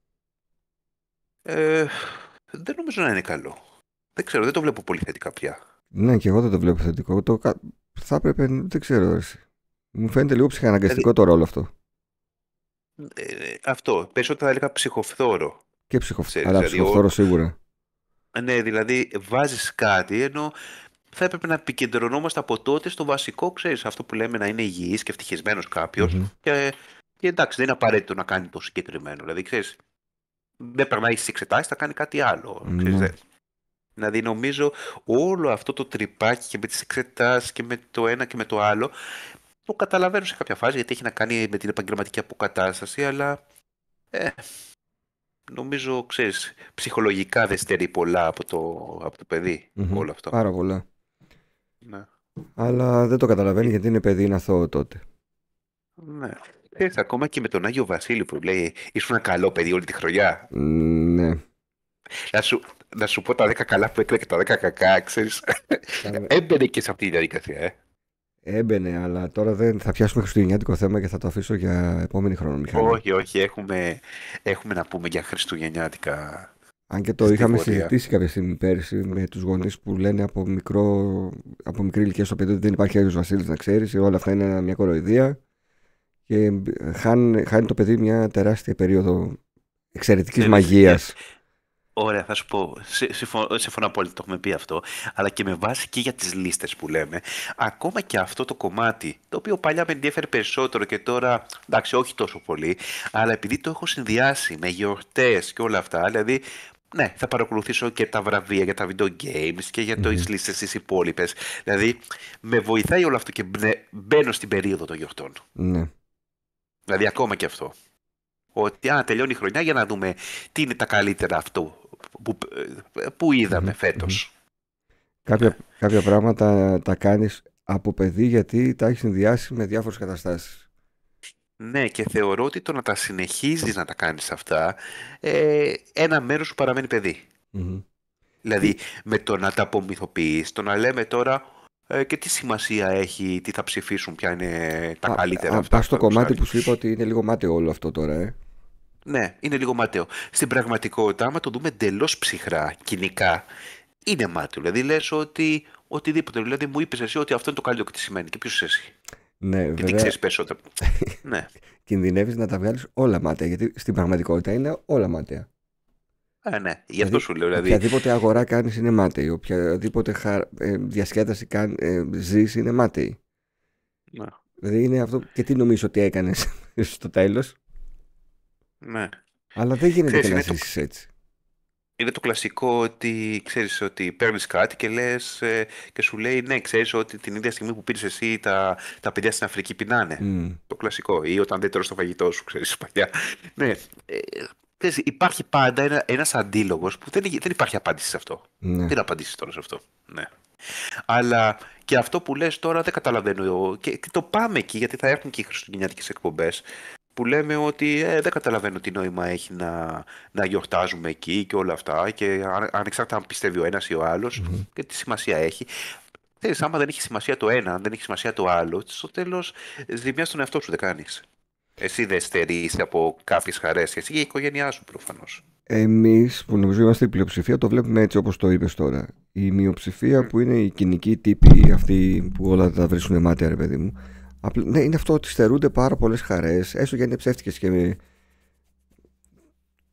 Ε, δεν νομίζω να είναι καλό. Δεν ξέρω, δεν το βλέπω πολύ θετικά πια. Ναι, και εγώ δεν το βλέπω θετικό. Το... κα- Θα έπρεπε, δεν ξέρω. Εσύ. Μου φαίνεται λίγο Δηλαδή- ψυχαναγκαστικό το ρόλο αυτό. Ε, αυτό, περισσότερα θα έλεγα ψυχοφθόρο. Και ψυχοφ... Ξέρεις, Αλλά δηλαδή, ψυχοφθόρο σίγουρα. Ναι, δηλαδή βάζεις κάτι, ενώ θα έπρεπε να επικεντρωνόμαστε από τότε στο βασικό, ξέρεις, αυτό που λέμε να είναι υγιής και ευτυχισμένος κάποιος. Μμμ. Και, και εντάξει, δεν είναι απαραίτητο να κάνει το συγκεκριμένο. Δηλαδή, ξέρεις, δεν περνάει στις εξετάσεις, θα κάνει κάτι άλλο. Ναι. Ξέρεις, δεν- Δηλαδή, νομίζω όλο αυτό το τρυπάκι και με τις εξετάσεις και με το ένα και με το άλλο, το καταλαβαίνω σε κάποια φάση, γιατί έχει να κάνει με την επαγγελματική αποκατάσταση, αλλά ε, νομίζω, ξέρεις, ψυχολογικά δεν στερεί πολλά από το, από το παιδί Μμμ. όλο αυτό. Πάρα πολλά. Ναι. Αλλά δεν το καταλαβαίνει γιατί είναι παιδί, είναι αθώο τότε. ναι. Ξέρεις, ακόμα και με τον Άγιο Βασίλη που λέει ήσουν ένα καλό παιδί όλη τη χρονιά. Μ, Ναι. Να σου, να σου πω τα 10 καλά που έκανε και τα 10 κακά, ξέρεις. Έμπαινε και σε αυτή τη διαδικασία, ε. Έμπαινε, αλλά τώρα δεν θα πιάσουμε χριστουγεννιάτικο θέμα και θα το αφήσω για επόμενη χρόνο, Μιχάλη. Όχι, όχι, έχουμε, έχουμε να πούμε για χριστουγεννιάτικα. Αν και το στη είχαμε πορεία. συζητήσει κάποια στιγμή πέρσι με τους γονείς που λένε από, μικρό, από μικρή ηλικία στο παιδί ότι δεν υπάρχει Άγιος Βασίλης να ξέρεις, όλα αυτά είναι μια κοροϊδία και χάνει, χάνει το παιδί μια τεράστια περίοδο εξαιρετικής Ναι, μαγείας. Ωραία, θα σου πω. Συ- συμφω- Συμφωνώ απόλυτα, το έχουμε πει αυτό. Αλλά και με βάση και για τις λίστες που λέμε, ακόμα και αυτό το κομμάτι, το οποίο παλιά με ενδιαφέρει περισσότερο και τώρα, εντάξει, όχι τόσο πολύ, αλλά επειδή το έχω συνδυάσει με γιορτές και όλα αυτά, δηλαδή, ναι, θα παρακολουθήσω και τα βραβεία για τα video games και για το Μμμ. τις λίστες τις υπόλοιπες. Δηλαδή, με βοηθάει όλο αυτό και μπνε- μπαίνω στην περίοδο των γιορτών. Ναι. Δηλαδή ακόμα και αυτό. Ότι αν τελειώνει η χρονιά για να δούμε τι είναι τα καλύτερα αυτό που, που είδαμε Μμμ, φέτος. Κάποια, κάποια πράγματα τα κάνεις από παιδί γιατί τα έχεις συνδυάσει με διάφορες καταστάσεις. Ναι, και θεωρώ ότι το να τα συνεχίζεις να τα κάνεις αυτά, ε, ένα μέρος σου παραμένει παιδί. Μμμ. Δηλαδή με το να τα απομυθοποιείς, το να λέμε τώρα ε, και τι σημασία έχει, τι θα ψηφίσουν, ποια είναι τα Α, καλύτερα α, αυτά. Πας στο παραδείγματος κομμάτι που σου είπα ότι είναι λίγο μάταιο όλο αυτό τώρα, ε. Ναι, είναι λίγο μάταιο. Στην πραγματικότητα, άμα το δούμε εντελώς ψυχρά, κοινικά, είναι μάταιο. Δηλαδή λες ότι οτιδήποτε. Δηλαδή μου είπες εσύ ότι αυτό είναι το καλύτερο και τι σημαίνει. Και ποιος είσαι εσύ. Ναι, Γιατί βέβαια ξέρεις περισσότερο. ναι. κινδυνεύεις να τα βγάλεις όλα μάταια. Γιατί στην πραγματικότητα είναι όλα μάταια. Ε, ναι, γι' αυτό σου λέω. Δηλαδή, Οποιαδήποτε αγορά κάνεις είναι μάταιη. Οποιαδήποτε χα... ε, διασκέδαση κάν... ε, ζεις είναι μάταιη. ναι, Δηλαδή είναι αυτό. Και τι νομίζω ότι έκανες στο τέλος; ναι. Αλλά δεν γίνεται Ξέρεις, και να είναι το- ζήσεις έτσι. Είναι το κλασικό ότι ξέρεις ότι παίρνεις κάτι και λες ε, και σου λέει ναι, ξέρεις ότι την ίδια στιγμή που πήρες εσύ τα, τα παιδιά στην Αφρική πεινάνε. Μμ. Το κλασικό. Ή όταν δεν τρως το φαγητό σου, ξέρεις, παλιά. Ναι. Ε, ξέρεις, υπάρχει πάντα ένα, ένας αντίλογος που δεν, δεν υπάρχει απάντηση σε αυτό. Ναι. Τι να απαντήσεις τώρα σε αυτό. Ναι. Αλλά και αυτό που λες τώρα δεν καταλαβαίνω. εγώ. Και, και το πάμε εκεί, γιατί θα έρθουν και οι χριστουγεννιάτικες εκπομπές. Που λέμε ότι ε, δεν καταλαβαίνω τι νόημα έχει να, να γιορτάζουμε εκεί και όλα αυτά. Και αν, ανεξάρτητα αν πιστεύει ο ένας ή ο αλλος και τι σημασία έχει. Ξέρεις, άμα δεν έχει σημασία το ένα, αν δεν έχει σημασία το άλλο, στο τέλος ζημιάς στον εαυτό σου δεν κάνεις. Εσύ δεν στερείς από κάποιες χαρές, εσύ και η οικογένειά σου προφανώς. Εμείς που νομίζω είμαστε η πλειοψηφία το βλέπουμε έτσι όπως το είπες τώρα. Η μειοψηφία που είναι οι κοινικοί τύποι αυτοί που όλα τα βρίσκουν μάτια, ρε παιδί μου. Απλά, ναι, είναι αυτό ότι στερούνται πάρα πολλές χαρές, έστω και αν είναι ψεύτικες και,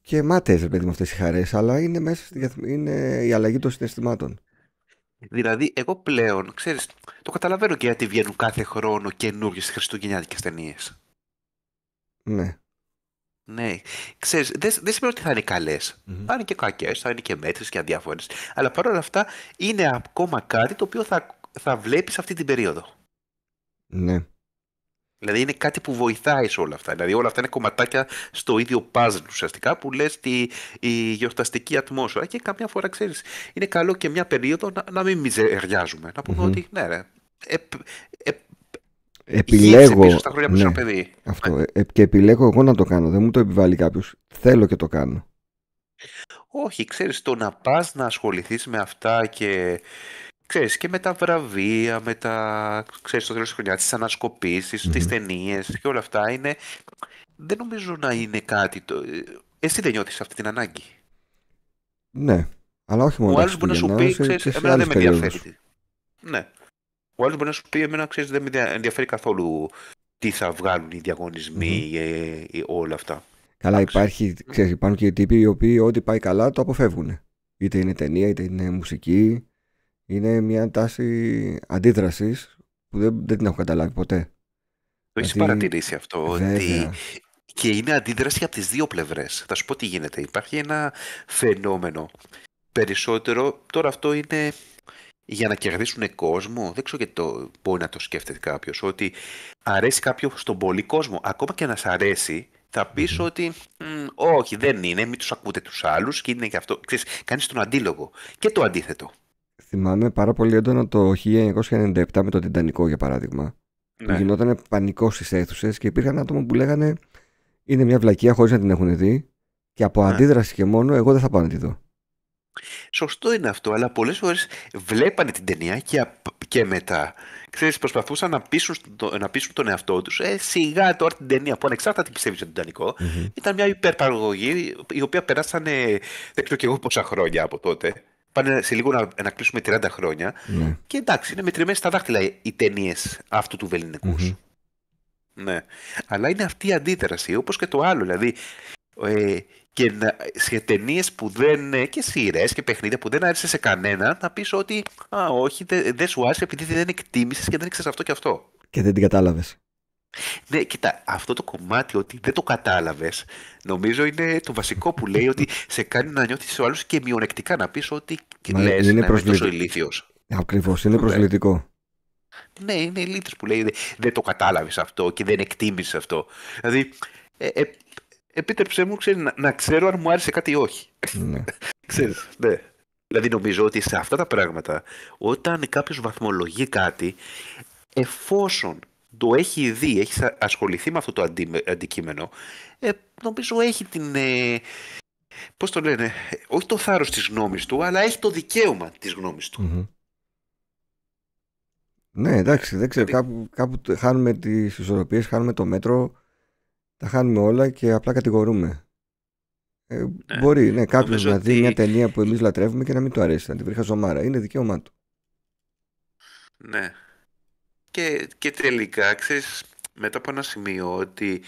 και μάταιες, ρε παιδί μου, αυτές οι χαρές, αλλά είναι μέσα στη, διαθ- είναι η αλλαγή των συναισθημάτων. Δηλαδή, εγώ πλέον, ξέρεις, το καταλαβαίνω και γιατί βγαίνουν κάθε χρόνο καινούργιες χριστουγεννιάτικες ταινίες. Ναι. Ναι, ξέρεις, δεν, δεν σημαίνει ότι θα είναι καλές. Μμμ. Θα είναι και κακές, θα είναι και μέτρες και αδιάφορες. Αλλά παρόλα αυτά είναι ακόμα κάτι το οποίο θα, θα βλέπεις αυτή την περίοδο. Ναι. Δηλαδή είναι κάτι που βοηθάει σε όλα αυτά. Δηλαδή όλα αυτά είναι κομματάκια στο ίδιο puzzle ουσιαστικά που λες τη, η γιορταστική ατμόσφαιρα και καμιά φορά ξέρεις είναι καλό και μια περίοδο να, να μην μιζεριάζουμε. Να πούμε Μμμ. ότι ναι ρε, ε, ε, Επιλέγω. γύρισε πίσω στα χρόνια που ναι, ήσουν παιδί. αυτό. Ε, και επιλέγω εγώ να το κάνω. Δεν μου το επιβάλλει κάποιος. Θέλω και το κάνω. Όχι, ξέρεις, το να πας να ασχοληθείς με αυτά και ξέρεις και με τα βραβεία, με τα, ξέρεις, το τέλος της χρονιάς, τις ανασκοπήσεις, τις Μμμ. ταινίες και όλα αυτά είναι, δεν νομίζω να είναι κάτι το... Εσύ δεν νιώθεις αυτή την ανάγκη; Ναι. Αλλά όχι μόνο Ο τα άλλος μπορεί να σου πει, Χριστούγεννα, σε- ξέρεις, και σε εμένα δεν άλλες με περιόδους. ενδιαφέρει. τι- Ναι. Ο άλλος μπορεί να σου πει, εμένα, ξέρεις, δεν με ενδια- ενδιαφέρει καθόλου τι θα βγάλουν οι διαγωνισμοί, ε, ε, όλα αυτά. Καλά, Εντάξει. υπάρχει, ξέρεις, υπάρχουν και οι τύποι οι οποίοι ό,τι πάει καλά το αποφεύγουν. Είτε είναι ταινία, είτε είναι μουσική. Είναι μια τάση αντίδρασης που δεν, δεν την έχω καταλάβει ποτέ. Το έχεις Δηλαδή, παρατηρήσει αυτό, ότι Βέβαια. Και είναι αντίδραση από τις δύο πλευρές. Θα σου πω τι γίνεται. Υπάρχει ένα φαινόμενο. Περισσότερο, τώρα αυτό είναι για να κερδίσουν κόσμο. Δεν ξέρω γιατί το, μπορεί να το σκέφτεται κάποιος. Ότι αρέσει κάποιο στον πολύ κόσμο. Ακόμα και να σ' αρέσει, θα πεις Μμμ. ότι «Μμ, όχι δεν είναι, μην τους ακούτε τους άλλους και είναι και αυτό. Ξέρεις, κάνεις τον αντίλογο. Και το αντίθετο. Θυμάμαι πάρα πολύ έντονα το 1997 με το Τιτανικό για παράδειγμα. Που Ναι. γινόταν πανικό στις αίθουσες και υπήρχαν άτομα που λέγανε Είναι μια βλακεία χωρίς να την έχουν δει. Και από Ναι. αντίδραση και μόνο, εγώ δεν θα πάω να τη δω. Σωστό είναι αυτό, αλλά πολλές φορές βλέπανε την ταινία και, απ- και μετά. Ξέρεις, προσπαθούσαν να πείσουν, το- να πείσουν τον εαυτό τους. Ε, σιγά τώρα την ταινία που ανεξάρτητα τι πιστεύεις για τον Τιτανικό. Μμμ. Ήταν μια υπερπαραγωγή η οποία περάσανε δεν ξέρω και εγώ πόσα χρόνια από τότε. Πάνε σε λίγο να, να κλείσουμε 30 χρόνια. Ναι. Και εντάξει, είναι μετρημένες στα δάχτυλα οι ταινίες αυτού του βεληνικούς. Μμμ. Ναι. Αλλά είναι αυτή η αντίδραση, όπως και το άλλο. Δηλαδή, ε, και να, σε ταινίες που δεν. ε, και σειρές και παιχνίδια που δεν άρεσε σε κανένα, να πεις ότι Α, όχι, δεν δεν σου άρεσε επειδή δεν εκτίμησες και δεν ήξερες αυτό και αυτό. Και δεν την κατάλαβες. Ναι, κοίτα, αυτό το κομμάτι ότι δεν το κατάλαβες, νομίζω είναι το βασικό που λέει ότι σε κάνει να νιώθεις ο άλλος και μειονεκτικά να πεις ότι Μα λες είναι να είμαι τόσο προσβλητικό. ηλίθιος. Ακριβώς, είναι Ναι. προσβλητικό. Ναι, είναι ηλίθιος που λέει «Δεν- δεν το κατάλαβες αυτό και δεν εκτίμησες αυτό. Δηλαδή, ε, ε, επίτρεψέ μου ξέρεις, να, να ξέρω αν μου άρεσε κάτι ή όχι. ναι. Ξέρεις, ναι. Δηλαδή νομίζω ότι σε αυτά τα πράγματα, όταν κάποιος βαθμολογεί κάτι, εφόσον το έχει δει, έχεις α- ασχοληθεί με αυτό το αντί- αντικείμενο, ε, νομίζω έχει την... Ε, πώς το λένε, ε, όχι το θάρρος της γνώμης του, αλλά έχει το δικαίωμα της γνώμης του. Μμμ. Ναι, εντάξει, δεν ξέρω. Κάπου, κάπου το- χάνουμε τις ισορροπίες, χάνουμε το μέτρο, τα χάνουμε όλα και απλά κατηγορούμε. Ε, μπορεί, ναι, κάποιος Νομίζω να δει ότι- μια ταινία που εμείς λατρεύουμε και να μην του αρέσει, να την βρει χαζομάρα. Είναι δικαίωμά του. Ναι. Και, και τελικά, ξέρεις, μετά από ένα σημείο ότι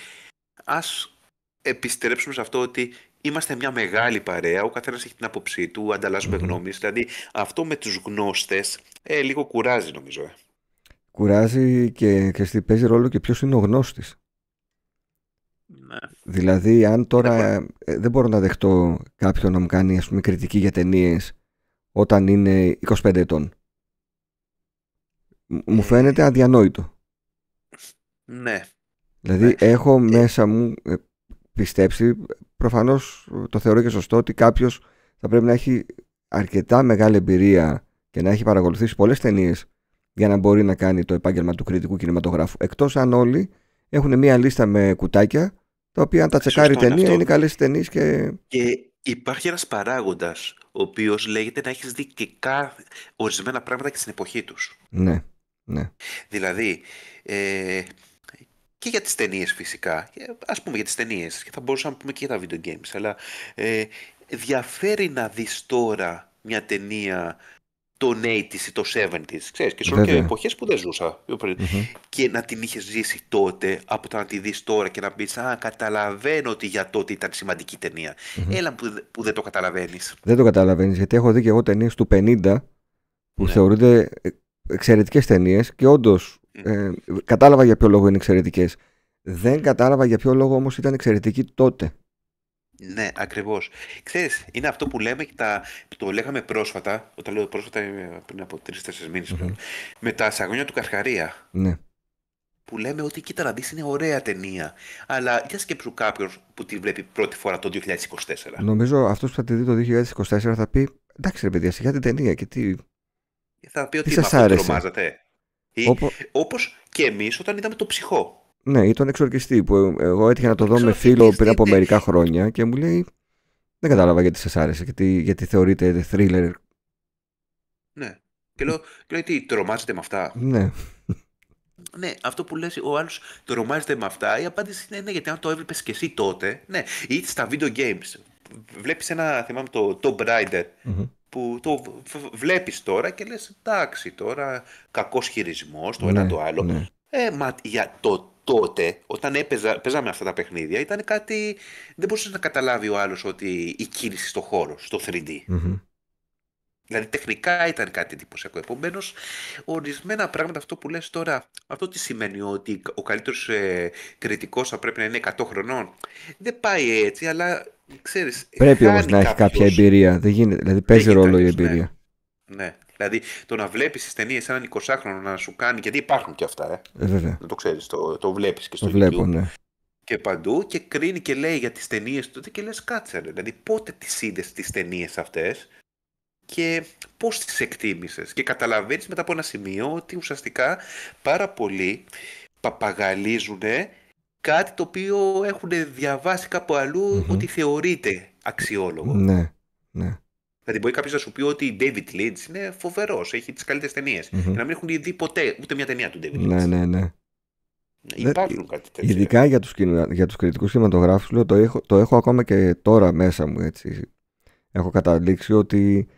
ας επιστρέψουμε σε αυτό ότι είμαστε μια μεγάλη παρέα, ο καθένας έχει την άποψή του, ανταλλάσσουμε γνώμες. Δηλαδή αυτό με τους γνώστες ε, λίγο κουράζει νομίζω. Ε. Κουράζει και, και παίζει ρόλο και ποιος είναι ο γνώστης. Ναι. Δηλαδή, αν τώρα ε, δεν μπορώ να δεχτώ κάποιον να μου κάνει ας πούμε, κριτική για ταινίες όταν είναι 25 ετών. Μου φαίνεται αδιανόητο. Ναι. Δηλαδή, ναι. έχω μέσα μου ε, πιστέψει, προφανώς το θεωρώ και σωστό, ότι κάποιος θα πρέπει να έχει αρκετά μεγάλη εμπειρία και να έχει παρακολουθήσει πολλές ταινίες για να μπορεί να κάνει το επάγγελμα του κριτικού κινηματογράφου. Εκτός αν όλοι έχουν μία λίστα με κουτάκια, τα οποία αν τα τσεκάρει η ταινία είναι καλές ταινίε και... Και υπάρχει ένας παράγοντας, ο οποίος λέγεται να έχεις δει και ορισμένα πράγματα και στην εποχή τους. Ναι, ναι. Δηλαδή, ε, και για τις ταινίες φυσικά, ας πούμε για τις ταινίες και θα μπορούσαμε να πούμε και για τα video games, αλλά ε, διαφέρει να δεις τώρα μια ταινία το 80s ή το 70s, ξέρεις, και σε και εποχές που δεν ζουσα Και να την είχες ζήσει τότε, από το να τη δεις τώρα και να πεις «Α, καταλαβαίνω ότι για τότε ήταν σημαντική Έλα που, που δεν το καταλαβαίνεις. Δεν το καταλαβαίνεις, γιατί έχω δει και εγώ ταινίες του 50 που ναι. θεωρούνται εξαιρετικές ταινίες και όντως ε, κατάλαβα για ποιο λόγο είναι εξαιρετικές. Δεν κατάλαβα για ποιο λόγο όμως ήταν εξαιρετική τότε. Ναι, ακριβώς. Ξέρεις, είναι αυτό που λέμε και τα, το λέγαμε πρόσφατα, όταν λέω πρόσφατα πριν από τρει-τέσσερι μήνες, με τα σαγόνια του Καρχαρία. Ναι. Που λέμε ότι κοίτα να δεις είναι ωραία ταινία. Αλλά για σκέψου κάποιον που τη βλέπει πρώτη φορά το 2024. Νομίζω αυτός που θα τη δει το 2024 θα πει εντάξει ρε παιδιά, σιγά την ταινία και τι. Θα πει ότι με αυτό τρομάζατε. Όπω Όπως και εμείς όταν είδαμε το ψυχό. Ναι, ή τον εξορκιστή που εγώ έτυχε να το δω με φίλο πριν από μερικά χρόνια και μου λέει δεν κατάλαβα γιατί σας άρεσε, γιατί, γιατί θεωρείτε thriller. Ναι. Και λέω, και λέω τι, τρομάζετε με αυτά; Ναι. Ναι, αυτό που λες ο άλλος τρομάζεται με αυτά, η απάντηση είναι ναι, γιατί αν το έβλεπες και εσύ τότε, ναι, ή στα video games. Βλέπεις ένα, θυμάμαι το Tomb Raider, που το βλέπεις τώρα και λες εντάξει τώρα, κακός χειρισμός, το ένα ναι, το άλλο. Ναι. Ε, μα για το τότε, όταν έπαιζα, παίζαμε αυτά τα παιχνίδια, ήταν κάτι. Δεν μπορούσες να καταλάβει ο άλλος ότι η κίνηση στο χώρο, στο 3D. Δηλαδή τεχνικά ήταν κάτι εντυπωσιακό. Επομένως, ορισμένα πράγματα, αυτό που λες τώρα, αυτό τι σημαίνει ότι ο καλύτερος ε, κριτικός θα πρέπει να είναι 100 χρονών; Δεν πάει έτσι, αλλά ξέρεις. Πρέπει όμως να έχει κάποια εμπειρία. Δεν γίνεται, δηλαδή παίζει ρόλο η ναι. εμπειρία. ναι. Δηλαδή το να βλέπεις τις ταινίες έναν 20χρονο να σου κάνει. Γιατί υπάρχουν και αυτά, ε. ε βέβαια. Δεν το ξέρεις, το, το βλέπεις και στο το βλέπω, Ναι. Και παντού και κρίνει και λέει για τις ταινίες τότε και λες κάτσε. Δηλαδή πότε τις είδες τις ταινίες αυτές; Και πώς τις εκτίμησες. Και καταλαβαίνεις μετά από ένα σημείο ότι ουσιαστικά πάρα πολλοί παπαγαλίζουν κάτι το οποίο έχουν διαβάσει κάπου ότι θεωρείται αξιόλογο. Ναι, ναι. Δηλαδή, μπορεί κάποιος να σου πει ότι η David Lynch είναι φοβερός, έχει τις καλύτερες ταινίες. Mm-hmm. Και να μην έχουν δει ποτέ ούτε μια ταινία του David Lynch. Ναι, ναι, ναι. Υπάρχουν κάτι τέτοιο. Ειδικά για τους, για τους κριτικούς κινηματογράφους το έχω, το έχω ακόμα και τώρα μέσα μου έτσι. Έχω καταλήξει ότι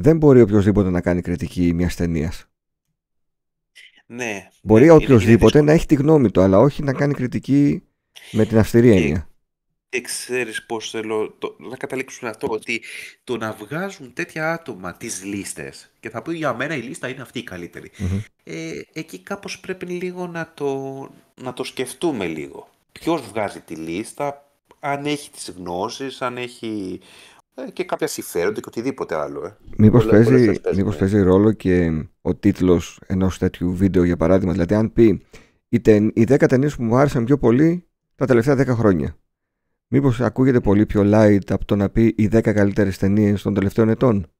δεν μπορεί οποιοδήποτε να κάνει κριτική μιας ταινίας. Ναι. Μπορεί ναι, οποιοδήποτε να έχει τη γνώμη του, αλλά όχι να κάνει κριτική με την αυστηρή έννοια. Και ξέρεις πώς θέλω το, να καταλήξουν αυτό, ότι το να βγάζουν τέτοια άτομα τις λίστες και θα πω για μένα η λίστα είναι αυτή η καλύτερη. Ε, εκεί κάπως πρέπει λίγο να το, να το σκεφτούμε λίγο. Ποιος βγάζει τη λίστα, αν έχει τις γνώσεις, αν έχει ε, και κάποια συμφέροντα και οτιδήποτε άλλο. Ε. Μήπως, παίζει, μήπως παίζει ρόλο και ο τίτλος ενός τέτοιου βίντεο για παράδειγμα. Δηλαδή αν πει οι, οι 10 ταινίες που μου άρεσαν πιο πολύ τα τελευταία 10 χρόνια. Μήπως ακούγεται πολύ πιο light από το να πει οι 10 καλύτερες ταινίες των τελευταίων ετών.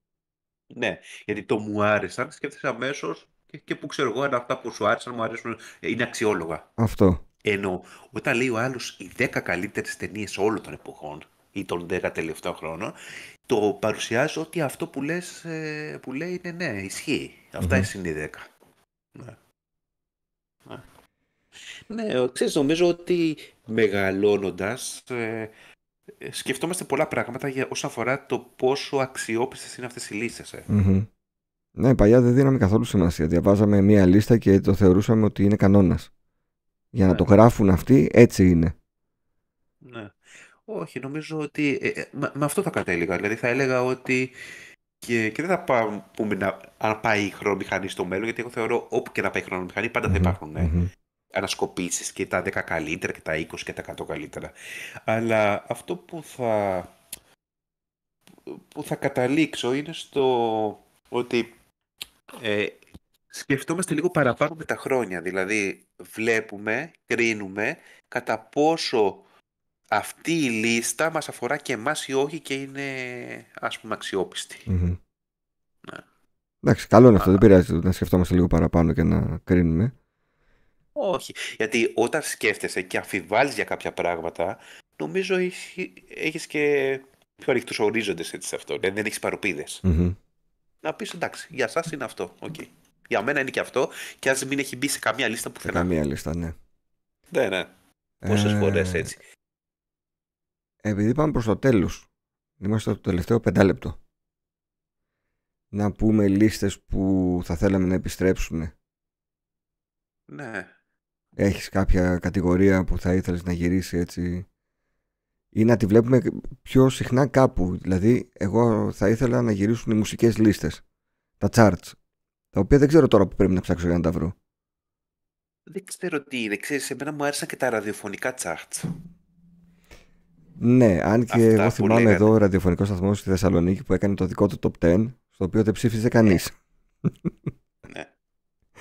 Ναι, γιατί το μου άρεσαν, σκέφτεσαι αμέσως και, και που ξέρω εγώ αν αυτά που σου άρεσαν μου αρέσουν είναι αξιόλογα. Αυτό. Ενώ όταν λέει ο άλλος οι 10 καλύτερες ταινίες όλων των εποχών ή των 10 τελευταίων χρόνων, το παρουσιάζω ότι αυτό που, λες, ε, που λέει είναι ναι, ισχύει. Αυτά mm-hmm. είναι οι 10. Ναι. ναι. Ναι, ξέρεις, νομίζω ότι μεγαλώνοντας ε, σκεφτόμαστε πολλά πράγματα για όσον αφορά το πόσο αξιόπιστες είναι αυτές οι λίστες. Ε. Ναι, παλιά δεν δίναμε καθόλου σημασία. Διαβάζαμε μία λίστα και το θεωρούσαμε ότι είναι κανόνας. Για να Ναι. το γράφουν αυτοί, έτσι είναι. Ναι. Όχι, νομίζω ότι ε, ε, με, με αυτό θα κατέληγα. Δηλαδή θα έλεγα ότι και, και δεν θα πάμε, πούμε να, αν πάει η χρονομηχανή στο μέλλον, γιατί εγώ θεωρώ όπου και να πάει η χρονομηχανή πάντα θα Μμμ, υπάρχουν ε, μμμ. ανασκοπήσεις και τα 10 καλύτερα και τα 20 και τα 100 καλύτερα. Αλλά αυτό που θα, που θα καταλήξω είναι στο ότι ε, σκεφτόμαστε λίγο παραπάνω με τα χρόνια. Δηλαδή βλέπουμε, κρίνουμε κατά πόσο αυτή η λίστα μας αφορά και εμάς ή όχι και είναι ας πούμε αξιόπιστη. Μμμ. Ναι. Εντάξει, καλό είναι αυτό. Δεν πειράζει να σκεφτόμαστε λίγο παραπάνω και να κρίνουμε. Όχι, γιατί όταν σκέφτεσαι και αμφιβάλλεις για κάποια πράγματα, νομίζω έχει- έχεις και πιο ανοιχτούς ορίζοντες έτσι σε αυτό. Δεν, δεν έχεις παροπίδες. Μμμ. Να πεις εντάξει, για σας είναι αυτό. οκ. Για μένα είναι και αυτό και ας μην έχει μπει σε καμία λίστα Σε πουθενά. καμία λίστα, ναι. Ναι, ναι. Πόσες Ε, φορές έτσι. Επειδή πάμε προς το τέλος, είμαστε στο τελευταίο πεντάλεπτο. Να πούμε λίστες που θα θέλαμε να επιστρέψουν. Ναι. Έχεις κάποια κατηγορία που θα ήθελες να γυρίσει έτσι ή να τη βλέπουμε πιο συχνά κάπου; Δηλαδή, εγώ θα ήθελα να γυρίσουν οι μουσικές λίστες, τα charts, τα οποία δεν ξέρω τώρα που πρέπει να ψάξω για να τα βρω. Δεν ξέρω τι είναι. Ξέρεις, εμένα μου άρεσαν και τα ραδιοφωνικά charts. Ναι, αν και Αυτά εγώ που θυμάμαι λέγανε. εδώ ραδιοφωνικό σταθμός στη Θεσσαλονίκη που έκανε το δικό του top 10, στο οποίο δεν ψήφιζε κανείς. Ναι.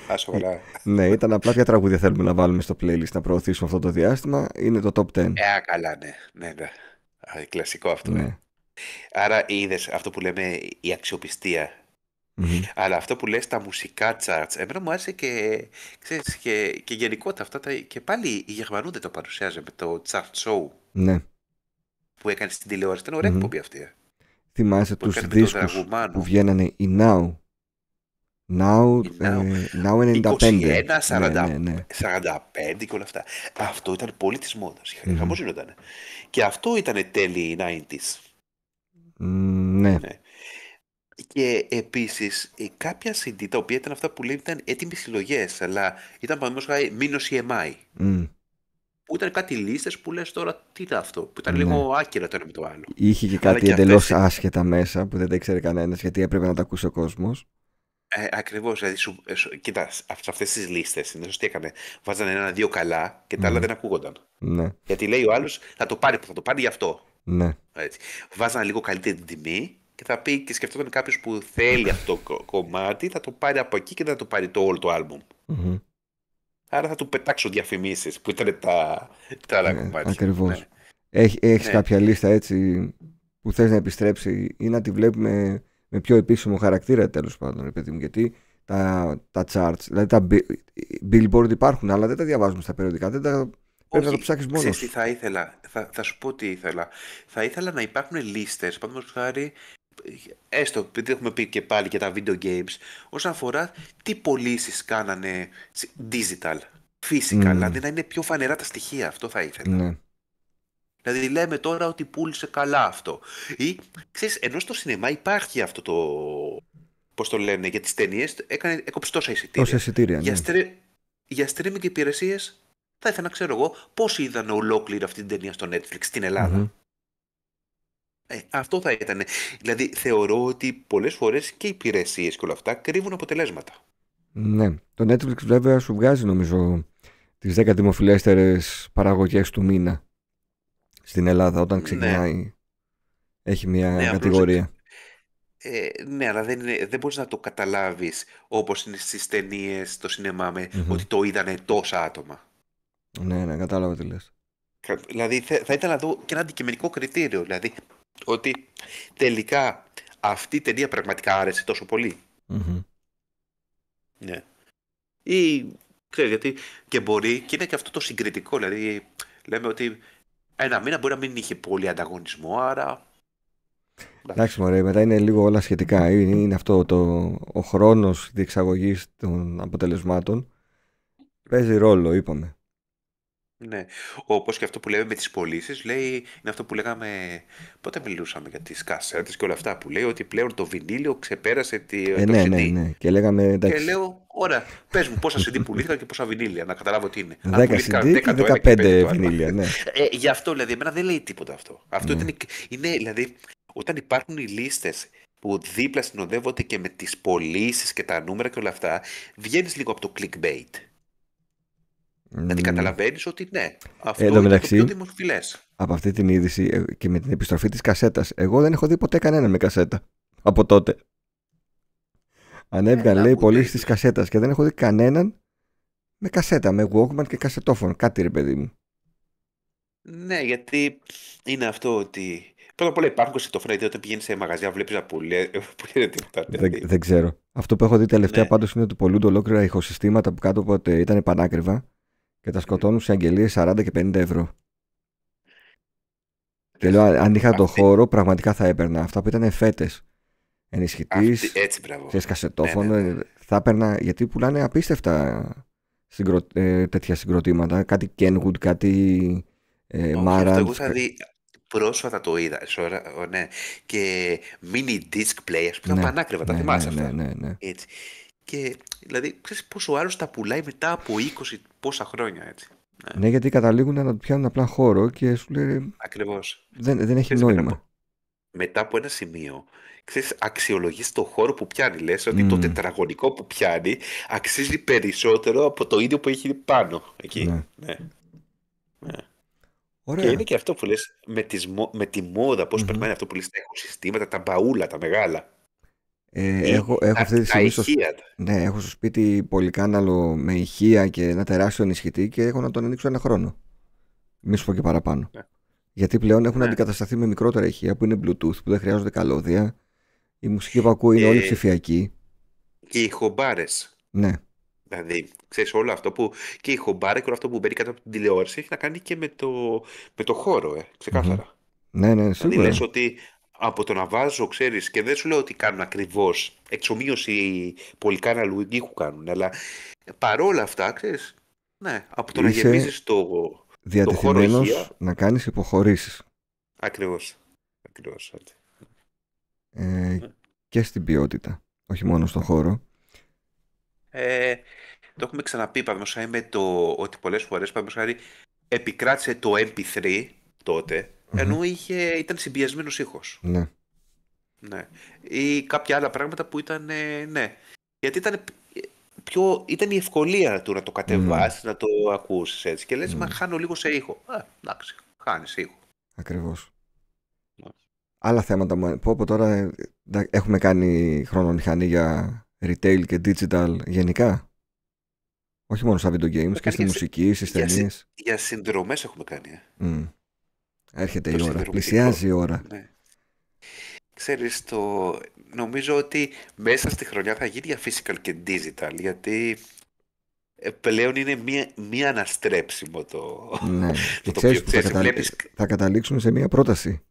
Άσο καλά. ναι, ήταν απλά ποια τραγούδια θέλουμε να βάλουμε στο playlist να προωθήσουμε αυτό το διάστημα. Είναι το top 10. Ε, α, καλά, ναι. Ναι, ναι. Α, κλασικό αυτό. ε. ναι. Άρα είδες αυτό που λέμε η αξιοπιστία. Μμμ. Αλλά αυτό που λες τα μουσικά charts, εμένα μου άρεσε και, ξέρεις, και, και γενικότερα αυτά τα, και πάλι η Γερμανούντε το παρουσιάζε με το chart show ναι. Που έκανε στην τηλεόραση. Ήταν ωραία Μμμ. εκπομπή αυτή. ε, Θυμάσαι Που τους έκανε με τον δίσκους Δραγουμάνο. που βγαίνανε η Now. Now, Η Now. ε, now 95. 21, 40. Ναι, ναι, ναι. 45 και όλα αυτά. Αυτό ήταν πολύ της μόδας. Μμμ. Mm. Χαμός γινόταν. Και αυτό ήταν τέλη 90s. Μ, ναι. Και επίσης ε, κάποια CD τα οποία ήταν αυτά που λέει ήταν έτοιμες συλλογές, αλλά ήταν παραδείγματος χάρη μήνος EMI. Μ. Που ήταν κάτι λίστες που λες τώρα τι είναι αυτό, που ήταν Ναι. λίγο άκυρα το ένα με το άλλο. Είχε και Αλλά κάτι και εντελώς αυτές- άσχετα μέσα που δεν τα ήξερε κανένας γιατί έπρεπε να τα ακούσει ο κόσμος. Ε, ακριβώς, δηλαδή σου, ε, σου- κοίτα, σε αυτές τις λίστες είναι σωστή έκανε. Βάζανε ένα-δύο καλά και τα άλλα Μμμ. δεν ακούγονταν. Ναι, Γιατί λέει ο άλλος θα το πάρει, θα το πάρει γι' αυτό. ναι. Έτσι. Βάζανε λίγο καλύτερη την τιμή και θα πει και σκεφτόταν κάποιος που θέλει αυτό το κο- κομμάτι, θα το πάρει από εκεί και δεν θα το πάρει το όλο το άλμπουμ. Μμμ. Άρα θα του πετάξω διαφημίσεις που ήταν τα, τα άλλα Ναι, κομμάτια. ακριβώς. Ναι. Έχει, έχεις Ναι. κάποια λίστα έτσι που θες να επιστρέψει ή να τη βλέπουμε με πιο επίσημο χαρακτήρα τέλος πάντων, ρε παιδί μου, γιατί τα, τα charts, δηλαδή τα bi- billboard υπάρχουν, αλλά δεν τα διαβάζουμε στα περιοδικά, δεν τα, πρέπει να το Όχι, ψάξεις μόνος ξέρεις τι σου. θα ήθελα. Θα, θα σου πω τι ήθελα. Θα ήθελα να υπάρχουν λίστες, παραδείγματος χάρη, έστω, επειδή έχουμε πει και πάλι για τα video games, όσον αφορά τι πωλήσεις κάνανε σε- digital, physical, Μμμ. δηλαδή να είναι πιο φανερά τα στοιχεία, αυτό θα ήθελα. Ναι, Δηλαδή λέμε τώρα ότι πούλησε καλά αυτό. Ή, ξέρεις, ενώ στο σινεμά υπάρχει αυτό το, πώς το λένε, για τις ταινίες, έκανε, έκοψε τόσα εισιτήρια. τόσα εισιτήρια, ναι. Για, στρε... για streaming υπηρεσίες, θα ήθελα να ξέρω εγώ πώς είδαν ολόκληρη αυτή την ταινία στο Netflix στην Ελλάδα. Μμμ. Ε, αυτό θα ήταν. Δηλαδή, θεωρώ ότι πολλές φορές και οι υπηρεσίες και όλα αυτά κρύβουν αποτελέσματα. Ναι. Το Netflix βέβαια σου βγάζει νομίζω τις 10 δημοφιλέστερες παραγωγές του μήνα στην Ελλάδα όταν Ναι. ξεκινάει. Έχει μια Ναι, απλώς κατηγορία. Ε, ναι, αλλά δεν, είναι, δεν μπορείς να το καταλάβεις όπως είναι στις ταινίες στο σινεμά με Μμμ. ότι το είδανε τόσα άτομα. Ναι, ναι, κατάλαβα τι λες. Κα- Δηλαδή θε- θα ήθελα να δω και ένα αντικειμενικό κριτήριο. Δηλαδή ότι τελικά αυτή η ταινία πραγματικά άρεσε τόσο πολύ. Μμμ. Ναι. Ή ξέρεις γιατί και μπορεί και είναι και αυτό το συγκριτικό. Δηλαδή λέμε ότι ένα μήνα μπορεί να μην είχε πολύ ανταγωνισμό, άρα. Εντάξει, μωρέ, μετά είναι λίγο όλα σχετικά. Είναι, είναι αυτό το, ο χρόνος διεξαγωγής των αποτελεσμάτων. Παίζει ρόλο, είπαμε. Ναι. Όπως και αυτό που λέμε με τις πωλήσεις, λέει, είναι αυτό που λέγαμε. Πότε μιλούσαμε για τις κασέτες και όλα αυτά που λέει ότι πλέον το βινίλιο ξεπέρασε τη, Ε, το ναι, CD. ναι, ναι. Και λέγαμε Και εντάξει. λέω, ωραία, πες μου πόσα CD πουλήθηκαν και πόσα βινίλια, να καταλάβω τι είναι. Αν 10 πουλήθηκαν CD 10 και το ένα και 5 15 το άλλο. βινίλια, ναι. Ε, γι' αυτό δηλαδή, εμένα δεν λέει τίποτα αυτό. Αυτό Ναι. ήταν, είναι δηλαδή, όταν υπάρχουν οι λίστες που δίπλα συνοδεύονται και με τις πωλήσεις και τα νούμερα και όλα αυτά, βγαίνεις λίγο από το clickbait. Δηλαδή Μμ. καταλαβαίνεις ότι ναι, αυτό εν τω είναι μεταξύ- το πιο δημοφιλές. από αυτή την είδηση ε, και με την επιστροφή της κασέτας. Εγώ δεν έχω δει ποτέ κανέναν με κασέτα από τότε. Ανέβηκαν Έλα, λέει που πωλήσει δει. της κασέτας και δεν έχω δει κανέναν με κασέτα, με Walkman και κασετόφωνο. Κάτι ρε παιδί μου. Ναι, γιατί είναι αυτό ότι. Πρώτα απ' όλα υπάρχουν κοσιτόφωνα, γιατί όταν πηγαίνεις σε μαγαζιά βλέπεις να πουλέ- πουλιέται τίποτα. Δεν, δηλαδή. δεν ξέρω. Αυτό που έχω δει τελευταία Ναι. πάντως είναι ότι πολλούνται ολόκληρα ηχοσυστήματα που κάτω από ήταν πανάκριβα και τα σκοτώνουν σε αγγελίες 40 και 50 ευρώ. Και λέω, αν αν είχα το Αυτή- χώρο, πραγματικά θα έπαιρνα. Αυτά που ήταν φέτες. Ενισχυτής, αυτή- έτσι, μπράβο. ξέρεις, κασετόφωνο, Ναι, ναι, ναι. ε, θα έπαιρνα, γιατί πουλάνε απίστευτα συγκρο, ε, τέτοια συγκροτήματα, κάτι Kenwood, κάτι ε, Όχι, Marantz, αυτό εγώ θα κα- δει. Πρόσφατα το είδα. σωρά- ο, ναι. Και mini disc players που ήταν Ναι, πανάκριβα, τα ναι, θυμάσαι ναι, αυτά; ναι, ναι, ναι. Έτσι. Και δηλαδή, ξέρεις πόσο άλλος τα πουλάει μετά από 20 πόσα χρόνια έτσι. Ναι, γιατί καταλήγουν να του πιάνουν απλά χώρο και σου λέει Ακριβώς. δεν, δεν έχει Ξέρεις, μετά νόημα. από, μετά από ένα σημείο, ξέρεις, αξιολογείς το χώρο που πιάνει. Λες ότι το Μμμ. τετραγωνικό που πιάνει αξίζει περισσότερο από το ίδιο που έχει πάνω. Εκεί. Ναι. Ναι. Και Ωραία. είναι και αυτό που λες με, τις, μο- με τη μόδα, πώς Μμμ. περνάει αυτό που λες τα οικοσυστήματα, τα μπαούλα, τα μεγάλα. Ε, Ή έχω, έχω τα, αυτή τη τα στιγμή στο, ηχεία. ναι, έχω στο σπίτι πολυκάναλο με ηχεία και ένα τεράστιο ενισχυτή και έχω να τον ανοίξω ένα χρόνο. Μη σου πω και παραπάνω. Ναι. Γιατί πλέον έχουν Ναι. αντικατασταθεί με μικρότερα ηχεία που είναι Bluetooth, που δεν χρειάζονται καλώδια. Η μουσική που ακούω είναι όλη Ε, ψηφιακή. και οι χομπάρες. Ναι. Δηλαδή, ξέρεις όλο αυτό που και η χομπάρα και όλο αυτό που μπαίνει κάτω από την τηλεόραση έχει να κάνει και με το, με το χώρο, ε, ξεκάθαρα. Ναι, ναι, Δηλαδή σίγουρα. λες ότι από το να βάζω, ξέρεις, και δεν σου λέω ότι κάνουν ακριβώς εξομοίωση πολυκάναλου ήχου κάνουν, αλλά παρόλα αυτά, ξέρεις, ναι, από το να Είσαι γεμίζεις το, το χώρο διατεθειμένος ηχεία, να κάνεις υποχωρήσεις ακριβώς, ακριβώς έτσι. ε, Ναι. και στην ποιότητα, όχι μόνο στον χώρο. Ε, το έχουμε ξαναπεί, παραδείγματος χάρη, με το ότι πολλές φορές, παραδείγματος χάρη, επικράτησε το MP3 τότε, Μμμ. ενώ είχε, ήταν συμπιεσμένος ήχος. Ναι. Ναι. Ή κάποια άλλα πράγματα που ήταν, ε, ναι. Γιατί ήταν πιο, ήταν η ευκολία του να το κατεβάσεις, να το ακούσεις έτσι. Και λες, Μμ. μα χάνω λίγο σε ήχο. Α, εντάξει, χάνεις ήχο. Ακριβώς. Ναι. Άλλα θέματα μου. Πω από τώρα ε, εντά- έχουμε κάνει χρονομηχανή για retail και digital γενικά; Όχι μόνο στα video games Έχουμε και κάνει στη για, συ- μουσική, στις για, συ- ταινίες. για συνδρομές έχουμε κάνει. ε. Μμ. Έρχεται Το η ώρα. συνδρομητικό. Πλησιάζει η ώρα. Ναι. Ξέρεις, το... νομίζω ότι μέσα στη χρονιά θα γίνει για physical και digital, γιατί ε, πλέον είναι μία, μία αναστρέψιμο το, Ναι. Και το ξέρεις τοπίο. που θα, Ξέρεις, καταλ... βλέπεις... θα καταλήξουμε σε μία πρόταση.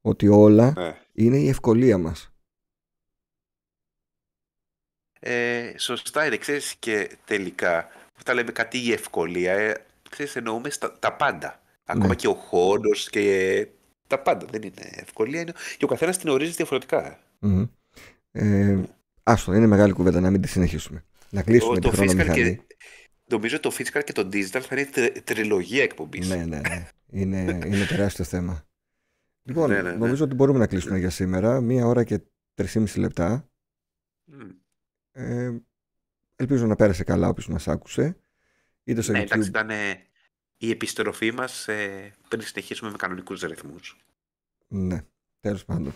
Ότι όλα Ναι. είναι η ευκολία μας. Ε, σωστά είναι, ξέρεις και τελικά, όταν λέμε κάτι η ευκολία, ε, ξέρεις εννοούμε στα, τα πάντα. Ακόμα Ναι. και ο χώρος και τα πάντα. Δεν είναι ευκολία, είναι... και ο καθένας την ορίζει διαφορετικά. Μμμ. Ε, άστο, είναι μεγάλη κουβέντα να μην τη συνεχίσουμε. Να κλείσουμε Το, τη το physical χρονομηχανή. και, νομίζω το physical και το digital θα είναι τρι- τριλογία εκπομπής. Ναι, ναι, ναι. Είναι, είναι τεράστιο θέμα. Λοιπόν, Ναι, ναι, ναι. νομίζω ότι μπορούμε να κλείσουμε για σήμερα. Μία ώρα και 3,5 λεπτά. Μμ. Ε, ελπίζω να πέρασε καλά όποιος μας άκουσε. Είτε στο Ναι, YouTube. εντάξει, ήταν ε, η επιστροφή μας ε, πριν συνεχίσουμε με κανονικούς ρυθμούς. Ναι, τέλος πάντων.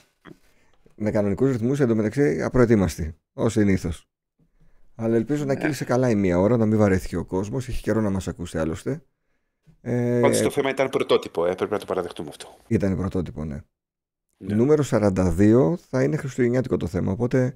Με κανονικούς ρυθμούς εντωμεταξύ απροετοίμαστοι. Ως συνήθως. Αλλά ελπίζω να Ναι. κύλησε καλά η μία ώρα, να μην βαρέθηκε ο κόσμος. Έχει καιρό να μας ακούσει άλλωστε. Ε, Πάντως το θέμα ήταν πρωτότυπο, ε, πρέπει να το παραδεχτούμε αυτό. Ήταν πρωτότυπο, ναι. Ναι. Νούμερο 42 θα είναι χριστουγεννιάτικο το θέμα. Οπότε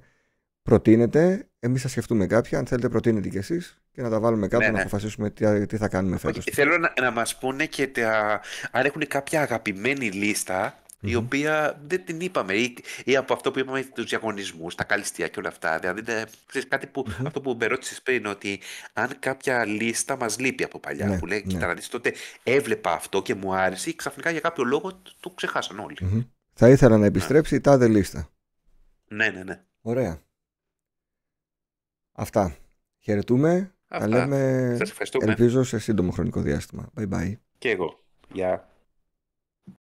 προτείνετε, εμείς θα σκεφτούμε κάποια. Αν θέλετε, προτείνετε κι εσείς και να τα βάλουμε κάτω Ναι, να ναι. αποφασίσουμε τι, τι θα κάνουμε φέτος. Όχι, θέλω να, να μας πούνε και τα, αν έχουν κάποια αγαπημένη λίστα η οποία δεν την είπαμε, ή, ή από αυτό που είπαμε τους διαγωνισμούς, τα καλυστία και όλα αυτά. Δηλαδή, είναι, ξέρεις, κάτι που, αυτό που με ρώτησες πριν, ότι αν κάποια λίστα μας λείπει από παλιά, Ναι, που λέει, ναι. κοίτα να δεις, τότε έβλεπα αυτό και μου άρεσε, ή ξαφνικά για κάποιο λόγο το, το ξεχάσαν όλοι. Μμμ. Θα ήθελα να επιστρέψει η τάδε λίστα. Ναι, ναι, ναι. Ωραία. Αυτά. Χαιρετούμε. Τα Αυτά. λέμε Σας ευχαριστούμε. ελπίζω σε σύντομο χρονικό διάστημα. Bye bye. Και εγώ. Γεια.